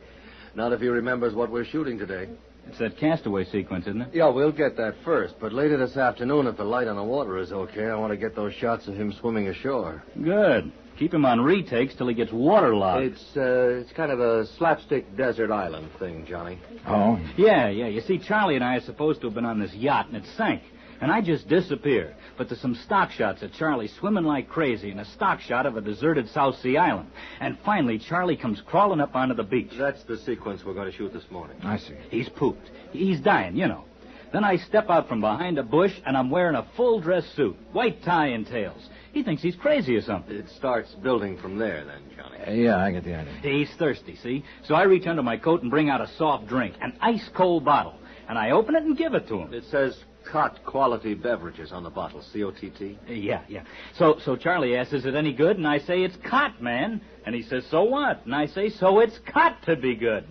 Not if he remembers what we're shooting today. It's that castaway sequence, isn't it? Yeah, we'll get that first. But later this afternoon, if the light on the water is okay, I want to get those shots of him swimming ashore. Good. Keep him on retakes till he gets waterlogged. It's uh, it's kind of a slapstick desert island thing, Johnny. Oh? Yeah, yeah. You see, Charlie and I are supposed to have been on this yacht, and it sank. And I just disappear. But there's some stock shots of Charlie swimming like crazy and a stock shot of a deserted South Sea island. And finally, Charlie comes crawling up onto the beach. That's the sequence we're going to shoot this morning. I see. He's pooped. He's dying, you know. Then I step out from behind a bush, and I'm wearing a full dress suit, white tie and tails. He thinks he's crazy or something. It starts building from there, then, Johnny. Uh, yeah, I get the idea. He's thirsty, see? So I reach under my coat and bring out a soft drink, an ice cold bottle. And I open it and give it to him. It says Cott Quality Beverages on the bottle. C O T T. Yeah, yeah. So so Charlie asks, is it any good? And I say, it's cot, man. And he says, so what? And I say, so it's cot to be good.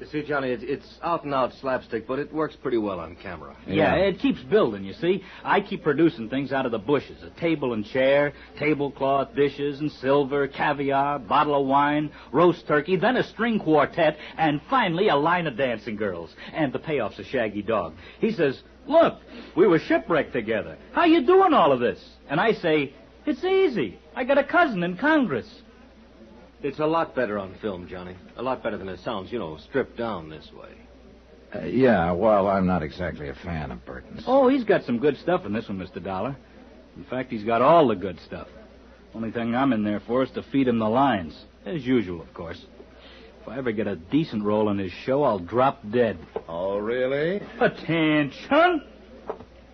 You see, Johnny, it's, it's out and out slapstick, but it works pretty well on camera. Yeah. it keeps building, you see. I keep producing things out of the bushes. A table and chair, tablecloth, dishes and silver, caviar, bottle of wine, roast turkey, then a string quartet, and finally a line of dancing girls. And the payoff's a shaggy dog. He says, look, we were shipwrecked together. How you doing all of this? And I say, it's easy. I got a cousin in Congress. It's a lot better on film, Johnny. A lot better than it sounds, you know, stripped down this way. Uh, yeah, well, I'm not exactly a fan of Burton's. Oh, he's got some good stuff in this one, Mr. Dollar. In fact, he's got all the good stuff. Only thing I'm in there for is to feed him the lines. As usual, of course. If I ever get a decent role in his show, I'll drop dead. Oh, really? Attention!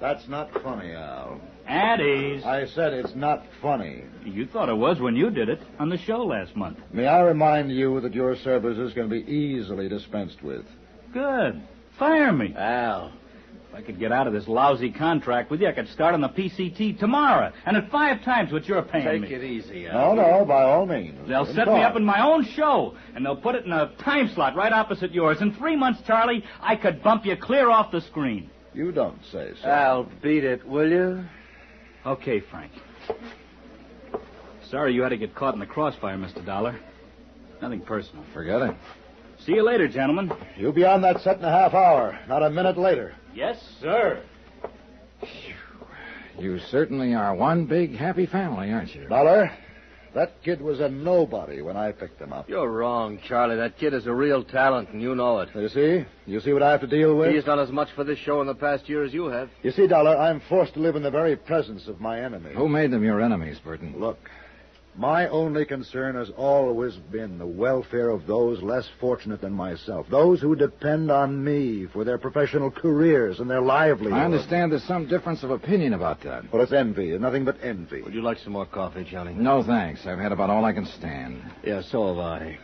That's not funny, Al. At ease. I said it's not funny. You thought it was when you did it on the show last month. May I remind you that your services can be easily dispensed with? Good. Fire me. Al. If I could get out of this lousy contract with you, I could start on the PCT tomorrow, and at five times what you're paying Take me. it easy, No, Al. no, no, by all means. They'll set me up in my own show, and they'll put it in a time slot right opposite yours. In three months, Charlie, I could bump you clear off the screen. You don't say so. I'll beat it, will you? Okay, Frank. Sorry you had to get caught in the crossfire, Mr. Dollar. Nothing personal. Forget it. See you later, gentlemen. You'll be on that set in a half hour, not a minute later. Yes, sir. You certainly are one big happy family, aren't you? Dollar, that kid was a nobody when I picked him up. You're wrong, Charlie. That kid is a real talent, and you know it. You see? You see what I have to deal with? He's done as much for this show in the past year as you have. You see, Dollar, I'm forced to live in the very presence of my enemy. Who made them your enemies, Burton? Look, my only concern has always been the welfare of those less fortunate than myself, those who depend on me for their professional careers and their livelihood. I understand there's some difference of opinion about that. Well, it's envy, nothing but envy. Would you like some more coffee, Johnny? No, thanks. I've had about all I can stand. Yeah, so have I.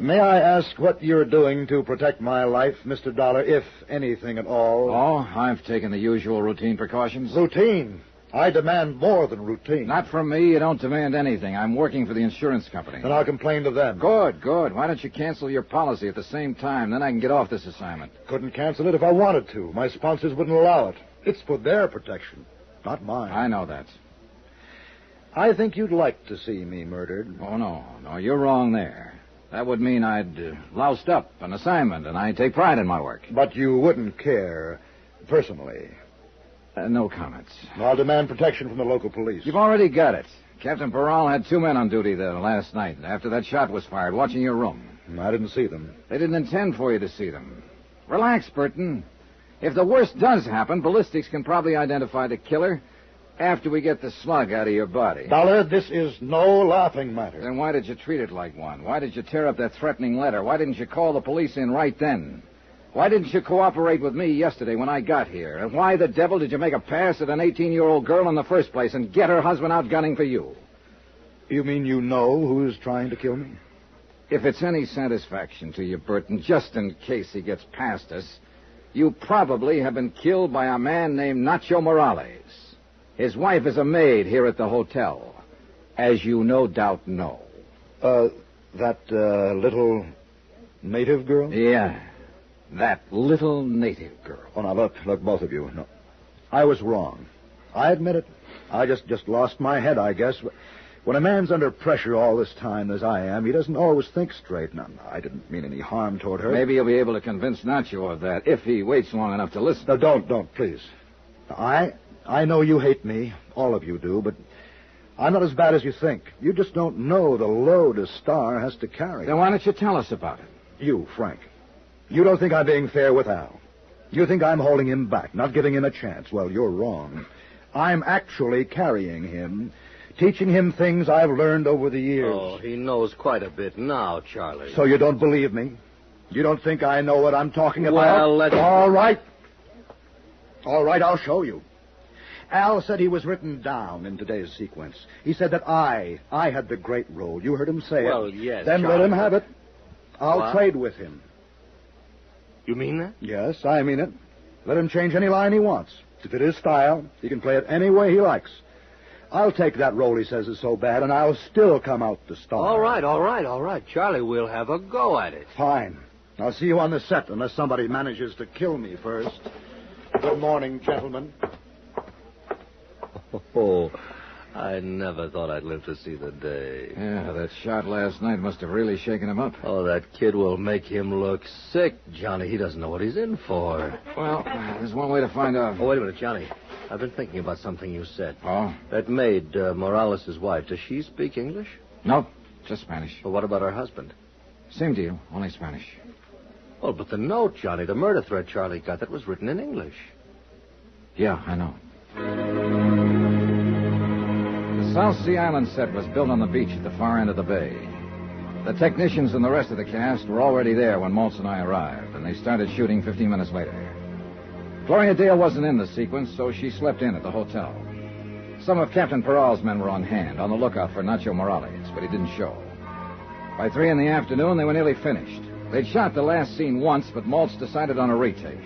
May I ask what you're doing to protect my life, Mr. Dollar, if anything at all? Oh, I've taken the usual routine precautions. Routine. I demand more than routine. Not from me. You don't demand anything. I'm working for the insurance company. Then I'll complain to them. Good, good. Why don't you cancel your policy at the same time? Then I can get off this assignment. Couldn't cancel it if I wanted to. My sponsors wouldn't allow it. It's for their protection, not mine. I know that. I think you'd like to see me murdered. Oh, no. No, you're wrong there. That would mean I'd uh, loused up an assignment, and I take pride in my work. But you wouldn't care personally. Uh, no comments. I'll demand protection from the local police. You've already got it. Captain Peral had two men on duty there last night after that shot was fired, watching your room. I didn't see them. They didn't intend for you to see them. Relax, Burton. If the worst does happen, ballistics can probably identify the killer after we get the slug out of your body. Dollar, this is no laughing matter. Then why did you treat it like one? Why did you tear up that threatening letter? Why didn't you call the police in right then? Why didn't you cooperate with me yesterday when I got here? And why the devil did you make a pass at an 18 year old girl in the first place and get her husband out gunning for you? You mean you know who's trying to kill me? If it's any satisfaction to you, Burton, just in case he gets past us, you probably have been killed by a man named Nacho Morales. His wife is a maid here at the hotel, as you no doubt know. Uh, that uh, little native girl? Yeah, that little native girl. Oh, now look, look, both of you. No, I was wrong. I admit it. I just just lost my head, I guess. When a man's under pressure all this time, as I am, he doesn't always think straight. Now, I didn't mean any harm toward her. Maybe you'll be able to convince Nacho of that if he waits long enough to listen. No, don't, don't, please. I, I know you hate me, all of you do, but I'm not as bad as you think. You just don't know the load a star has to carry. Then why don't you tell us about it? You, Frank. You don't think I'm being fair with Al. You think I'm holding him back, not giving him a chance. Well, you're wrong. I'm actually carrying him, teaching him things I've learned over the years. Oh, he knows quite a bit now, Charlie. So you don't believe me? You don't think I know what I'm talking about? Well, let's- All right. All right, I'll show you. Al said he was written down in today's sequence. He said that I, I had the great role. You heard him say Well, it. Well, yes, Then let him have it. I'll What? trade with him. You mean that? Yes, I mean it. Let him change any line he wants. If it is his style, he can play it any way he likes. I'll take that role he says is so bad, and I'll still come out the star. All right, all right, all right. Charlie, we'll have a go at it. Fine. I'll see you on the set unless somebody manages to kill me first. Good morning, gentlemen. Oh, I never thought I'd live to see the day. Yeah, that shot last night must have really shaken him up. Oh, that kid will make him look sick, Johnny. He doesn't know what he's in for. Well, there's one way to find out. Oh, wait a minute, Johnny. I've been thinking about something you said. Oh? That maid, uh, Morales' wife, does she speak English? No, just Spanish. Well, what about her husband? Same deal, only Spanish. Well, but the note, Johnny, the murder threat Charlie got, that was written in English. Yeah, I know. South Sea Island set was built on the beach at the far end of the bay. The technicians and the rest of the cast were already there when Maltz and I arrived, and they started shooting 15 minutes later. Gloria Dale wasn't in the sequence, so she slept in at the hotel. Some of Captain Peral's men were on hand, on the lookout for Nacho Morales, but he didn't show. By three in the afternoon, they were nearly finished. They'd shot the last scene once, but Maltz decided on a retake.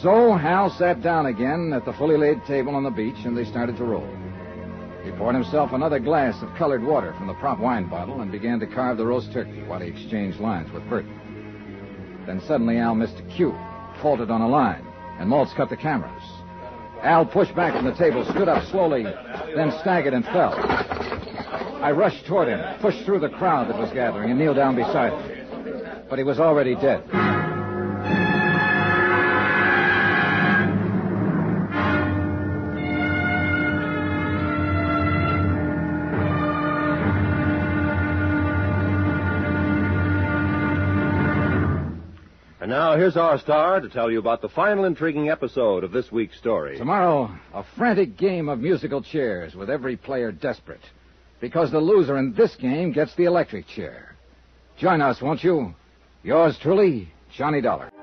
So Hal sat down again at the fully laid table on the beach, and they started to roll. He poured himself another glass of colored water from the prop wine bottle and began to carve the roast turkey while he exchanged lines with Burton. Then suddenly Al missed a cue, faltered on a line, and Maltz cut the cameras. Al pushed back from the table, stood up slowly, then staggered and fell. I rushed toward him, pushed through the crowd that was gathering, and kneeled down beside him. But he was already dead. Here's our star to tell you about the final intriguing episode of this week's story. Tomorrow, a frantic game of musical chairs with every player desperate. Because the loser in this game gets the electric chair. Join us, won't you? Yours truly, Johnny Dollar.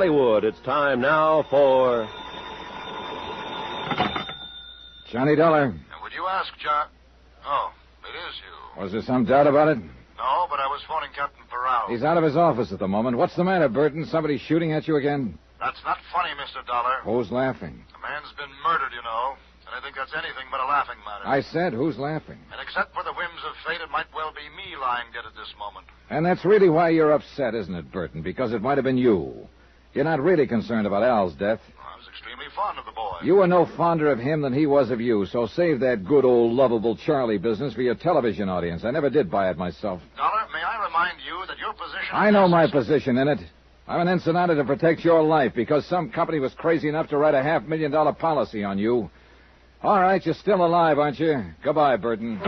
Hollywood, it's time now for. Johnny Dollar. And would you ask John? Oh, it is you. Was there some doubt about it? No, but I was phoning Captain Peral. He's out of his office at the moment. What's the matter, Burton? Somebody shooting at you again? That's not funny, Mr. Dollar. Who's laughing? A man's been murdered, you know. And I think that's anything but a laughing matter. I said, who's laughing? And except for the whims of fate, it might well be me lying dead at this moment. And that's really why you're upset, isn't it, Burton? Because it might have been you. You're not really concerned about Al's death. I was extremely fond of the boy. You were no fonder of him than he was of you, so save that good old lovable Charlie business for your television audience. I never did buy it myself. Dollar, may I remind you that your position. I know my position in it. I'm an Ensenada to protect your life because some company was crazy enough to write a half million dollar policy on you. All right, you're still alive, aren't you? Goodbye, Burton.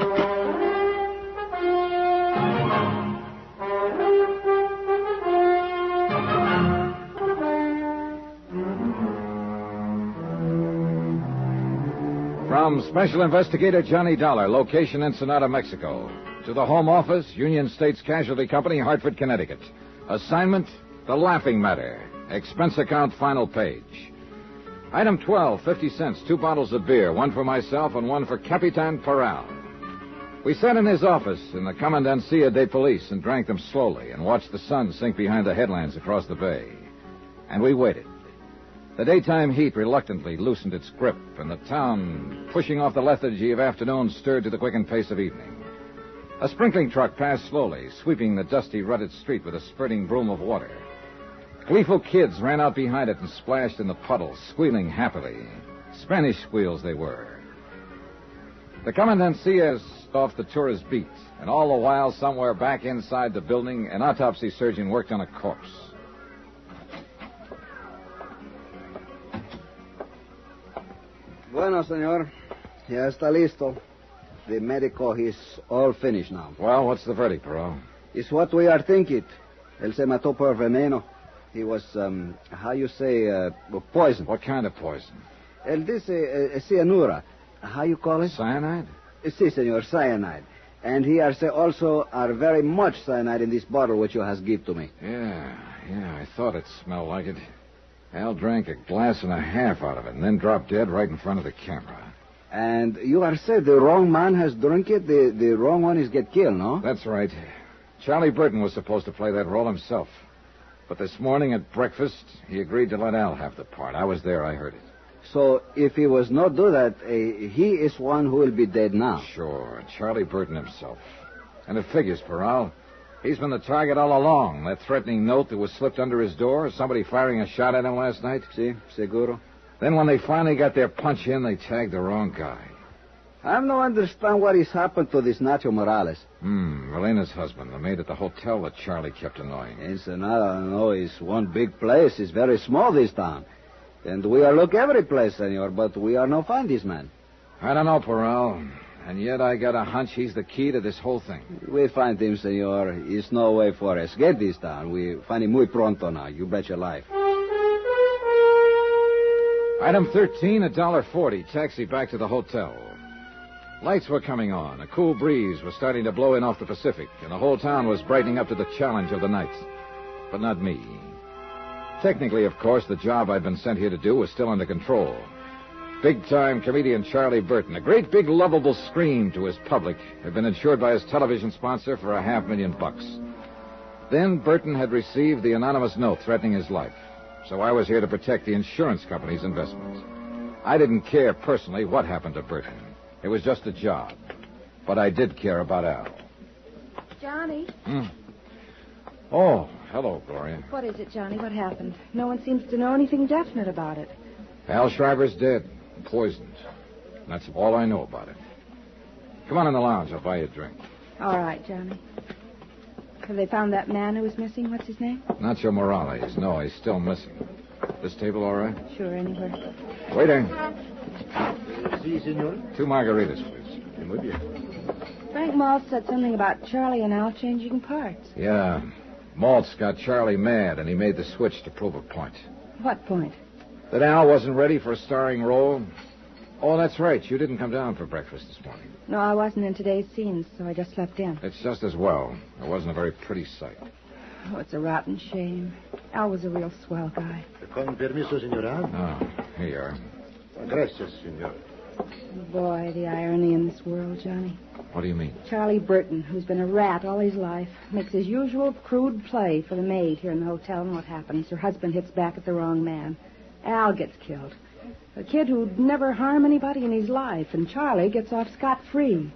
From Special Investigator Johnny Dollar, location Ensenada, Mexico, to the Home Office, Union States Casualty Company, Hartford, Connecticut. Assignment, The Laughing Matter. Expense account, final page. Item 12, 50 cents, two bottles of beer, one for myself and one for Capitan Peral. We sat in his office in the Commandancia de Police and drank them slowly and watched the sun sink behind the headlands across the bay. And we waited. The daytime heat reluctantly loosened its grip, and the town, pushing off the lethargy of afternoon, stirred to the quickened pace of evening. A sprinkling truck passed slowly, sweeping the dusty, rutted street with a spurting broom of water. Gleeful kids ran out behind it and splashed in the puddles, squealing happily. Spanish squeals they were. The commandancia off the tourist beat, and all the while, somewhere back inside the building, an autopsy surgeon worked on a corpse. Bueno, senor. Ya está listo. The medical is all finished now. Well, what's the verdict, Peral? It's what we are thinking. Él se mató por veneno. he was, um, how you say, uh, poison. What kind of poison? El this, uh, uh, cyanura. How you call it? Cyanide? Uh, Si, senor, cyanide. And he are say also are very much cyanide in this bottle which you has give to me. Yeah, yeah, I thought it smelled like it. Al drank a glass and a half out of it and then dropped dead right in front of the camera. And you are say the wrong man has drunk it, the, the wrong one is get killed, no? That's right. Charlie Burton was supposed to play that role himself. But this morning at breakfast, he agreed to let Al have the part. I was there, I heard it. So if he was not do that, uh, he is one who will be dead now. Sure, Charlie Burton himself. And it figures, Peral. He's been the target all along. That threatening note that was slipped under his door, somebody firing a shot at him last night. Si, seguro. Then when they finally got their punch in, they tagged the wrong guy. I don't understand what has happened to this Nacho Morales. Hmm, Elena's husband, the maid at the hotel that Charlie kept annoying. Ensenada, no, it's one big place. It's very small, this town. And we are look every place, senor, but we are no find this man. I don't know, Peral. And yet I got a hunch he's the key to this whole thing. We find him, senor. It's no way for us. Get this town. We find him muy pronto now. You bet your life. Item 13, a dollar forty. Taxi back to the hotel. Lights were coming on. A cool breeze was starting to blow in off the Pacific, and the whole town was brightening up to the challenge of the night. But not me. Technically, of course, the job I'd been sent here to do was still under control. Big time comedian Charlie Burton, a great big lovable scream to his public, had been insured by his television sponsor for a half million bucks. Then Burton had received the anonymous note threatening his life. So I was here to protect the insurance company's investments. I didn't care personally what happened to Burton. It was just a job. But I did care about Al. Johnny, Hmm. Oh, hello, Gloria. what is it, Johnny? What happened? No one seems to know anything definite about it. Al Schreiber's dead, poisoned. That's all I know about it. Come on in the lounge. I'll buy you a drink. All right, Johnny. Have they found that man who was missing? What's his name? Nacho Morales. No, he's still missing. This table all right? Sure, anywhere. Waiter, Si, senor. two margaritas, please. Muy bien. Frank Maltz said something about Charlie and Al changing parts. Yeah. Maltz got Charlie mad, and he made the switch to prove a point. What point? That Al wasn't ready for a starring role. Oh, that's right. You didn't come down for breakfast this morning. No, I wasn't in today's scenes, so I just slept in. It's just as well. It wasn't a very pretty sight. Oh, it's a rotten shame. Al was a real swell guy. Con permiso, senora. Oh, ah, here you are. Gracias, senor. Boy, the irony in this world, Johnny. What do you mean? Charlie Burton, who's been a rat all his life, makes his usual crude play for the maid here in the hotel, and what happens? Her husband hits back at the wrong man. Al gets killed. A kid who'd never harm anybody in his life, and Charlie gets off scot free.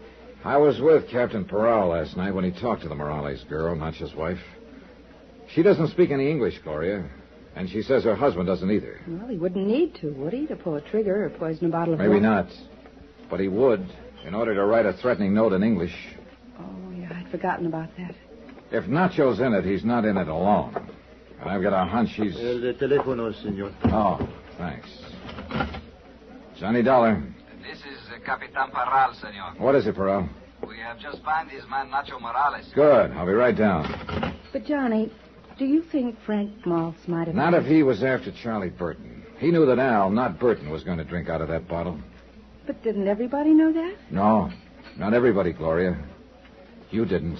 I was with Captain Peral last night when he talked to the Morales girl, not his wife. She doesn't speak any English, Gloria. And she says her husband doesn't either. Well, he wouldn't need to, would he, to pull a trigger or poison a bottle of Maybe not. But he would, in order to write a threatening note in English. Oh, yeah, I'd forgotten about that. If Nacho's in it, he's not in it alone. And I've got a hunch he's. El de teléfono, senor. Oh, thanks. Johnny Dollar. This is uh, Capitan Peral, senor. What is it, Peral? We have just found his man Nacho Morales. Good. I'll be right down. But, Johnny, do you think Frank Maltz might have... Not if he was after Charlie Burton. He knew that Al, not Burton, was going to drink out of that bottle. But didn't everybody know that? No, not everybody, Gloria. You didn't.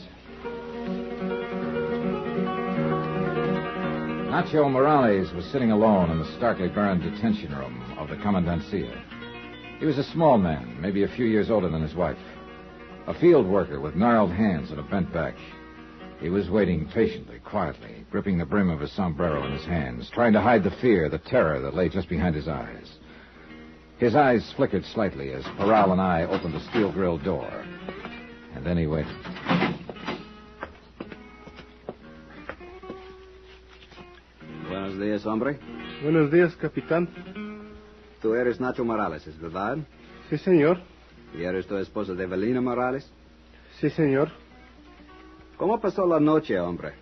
Nacho Morales was sitting alone in the starkly burned detention room of the Commandancia. He was a small man, maybe a few years older than his wife. A field worker with gnarled hands and a bent back. He was waiting patiently, quietly, gripping the brim of his sombrero in his hands, trying to hide the fear, the terror that lay just behind his eyes. His eyes flickered slightly as Peral and I opened the steel grille door. And then he waited. Buenos días, hombre. Buenos días, capitán. Tú eres Nacho Morales, ¿es verdad? Sí, señor. ¿Y eres tu esposa de Evelina Morales? Sí, señor. ¿Cómo pasó la noche, hombre?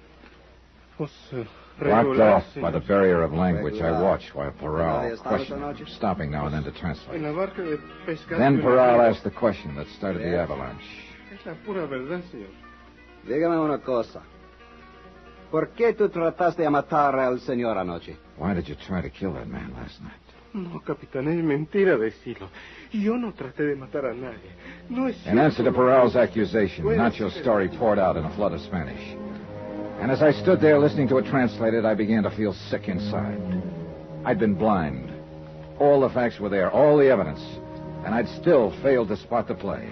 Pues, Blocked regular, off by the barrier of language, I watched while Peral questioned him, stopping now and then to En translate. la barca de pescado. Then Peral asked the question that started the avalanche. Es la pura verdad, señor. Dígame una cosa. ¿Por qué tú trataste de matar al señor anoche? Why did you try to kill that man last night? No, capitán, es mentira decirlo. Yo no traté de matar a nadie. No es In answer to cierto. Peral's accusation, Nacho's ser. story poured out in a flood of Spanish. And as I stood there listening to it translated, I began to feel sick inside. I'd been blind. All the facts were there, all the evidence, and I'd still failed to spot the play.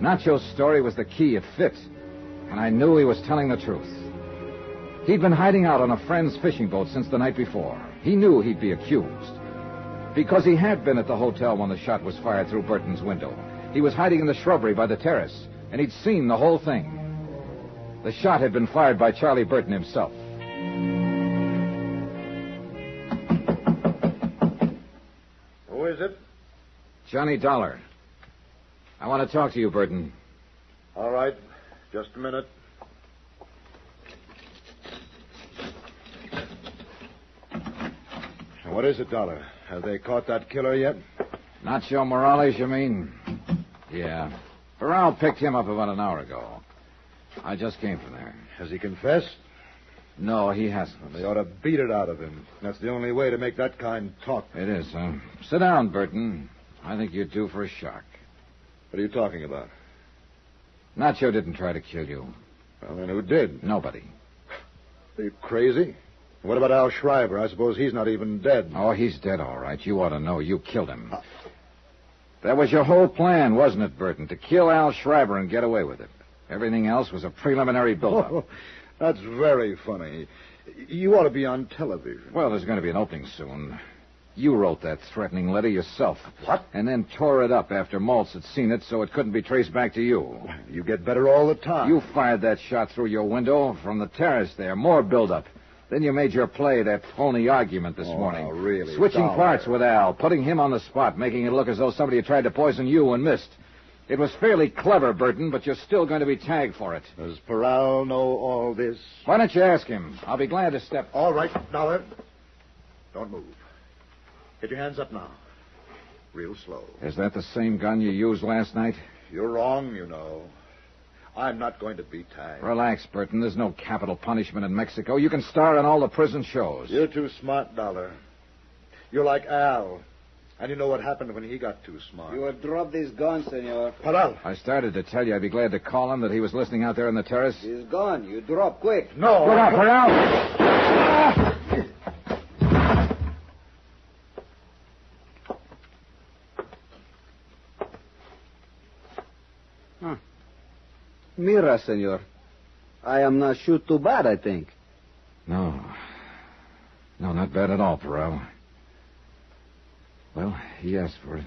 Nacho's story was the key. It fit. And I knew he was telling the truth. He'd been hiding out on a friend's fishing boat since the night before. He knew he'd be accused. Because he had been at the hotel when the shot was fired through Burton's window. He was hiding in the shrubbery by the terrace, and he'd seen the whole thing. The shot had been fired by Charlie Burton himself. Who is it? Johnny Dollar. I want to talk to you, Burton. All right. Just a minute. What is it, Dollar? Have they caught that killer yet? Nacho Morales, you mean? Yeah. Peral picked him up about an hour ago. I just came from there. Has he confessed? No, he hasn't. They ought to beat it out of him. That's the only way to make that kind talk. It is, huh? Sit down, Burton. I think you're due for a shock. What are you talking about? Nacho didn't try to kill you. Well, then who did? Nobody. Are you crazy? What about Al Schreiber? I suppose he's not even dead. Oh, he's dead, all right. You ought to know. You killed him. Uh, that was your whole plan, wasn't it, Burton? To kill Al Schreiber and get away with it. Everything else was a preliminary build-up. Oh, that's very funny. You ought to be on television. Well, there's going to be an opening soon. You wrote that threatening letter yourself. What? And then tore it up after Maltz had seen it so it couldn't be traced back to you. You get better all the time. You fired that shot through your window from the terrace there. More build-up. Then you made your play, that phony argument this Oh, morning. now, really, Switching Dollar. parts with Al, putting him on the spot, making it look as though somebody had tried to poison you and missed. It was fairly clever, Burton, but you're still going to be tagged for it. Does Peral know all this? Why don't you ask him? I'll be glad to step. All right, Dollar. Don't move. Get your hands up now. Real slow. Is that the same gun you used last night? You're wrong, you know. I'm not going to be tagged. Relax, Burton. There's no capital punishment in Mexico. You can star in all the prison shows. You're too smart, Dollar. You're like Al. And you know what happened when he got too smart. You will drop this gun, senor. Peral. I started to tell you I'd be glad to call him that he was listening out there on the terrace. He's gone. You drop quick. No. Look out, Peral! Mira, senor. I am not shoot too bad, I think. No. No, not bad at all, Peral. Well, he asked for it.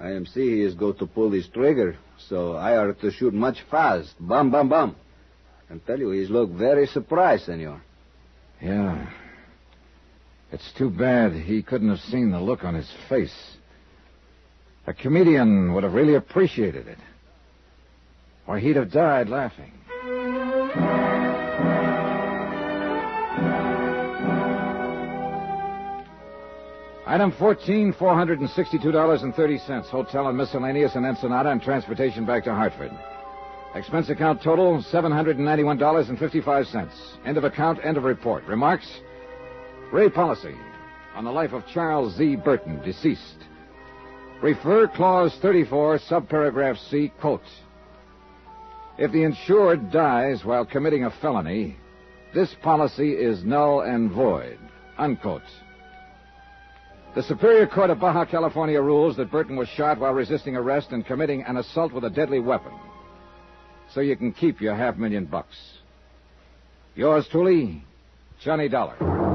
I am see he is go to pull this trigger, so I are to shoot much fast. Bam, bam, bam. Can tell you, he's look very surprised, senor. Yeah. It's too bad he couldn't have seen the look on his face. A comedian would have really appreciated it. Or he'd have died laughing. Item 14, $462.30. Hotel and miscellaneous in Ensenada and transportation back to Hartford. Expense account total, $791.55. End of account, end of report. Remarks? Ray policy on the life of Charles Z. Burton, deceased. Refer clause 34, subparagraph C, quote. If the insured dies while committing a felony, this policy is null and void, unquote. The Superior Court of Baja California rules that Burton was shot while resisting arrest and committing an assault with a deadly weapon. So you can keep your half million bucks. Yours truly, Johnny Dollar.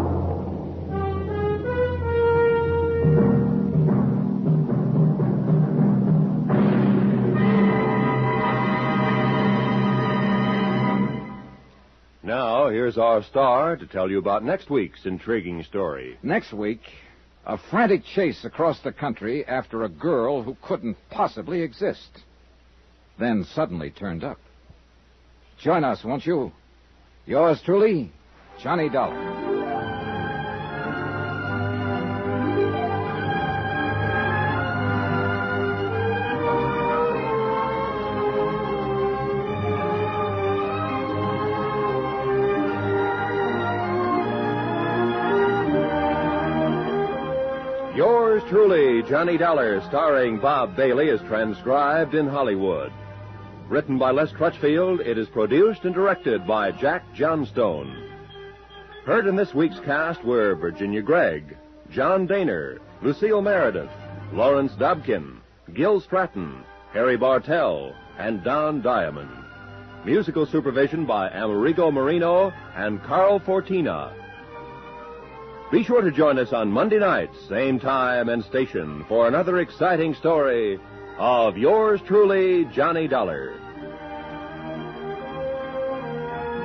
Here's our star to tell you about next week's intriguing story. Next week, a frantic chase across the country after a girl who couldn't possibly exist. Then suddenly turned up. Join us, won't you? Yours truly, Johnny Dollar. Truly, Johnny Dollar, starring Bob Bailey, is transcribed in Hollywood. Written by Les Crutchfield, it is produced and directed by Jack Johnstone. Heard in this week's cast were Virginia Gregg, John Dehner, Lucille Meredith, Lawrence Dobkin, Gil Stratton, Harry Bartell, and Don Diamond. Musical supervision by Amerigo Marino and Carl Fortina. Be sure to join us on Monday night, same time and station, for another exciting story of yours truly, Johnny Dollar.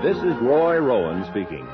This is Roy Rowan speaking.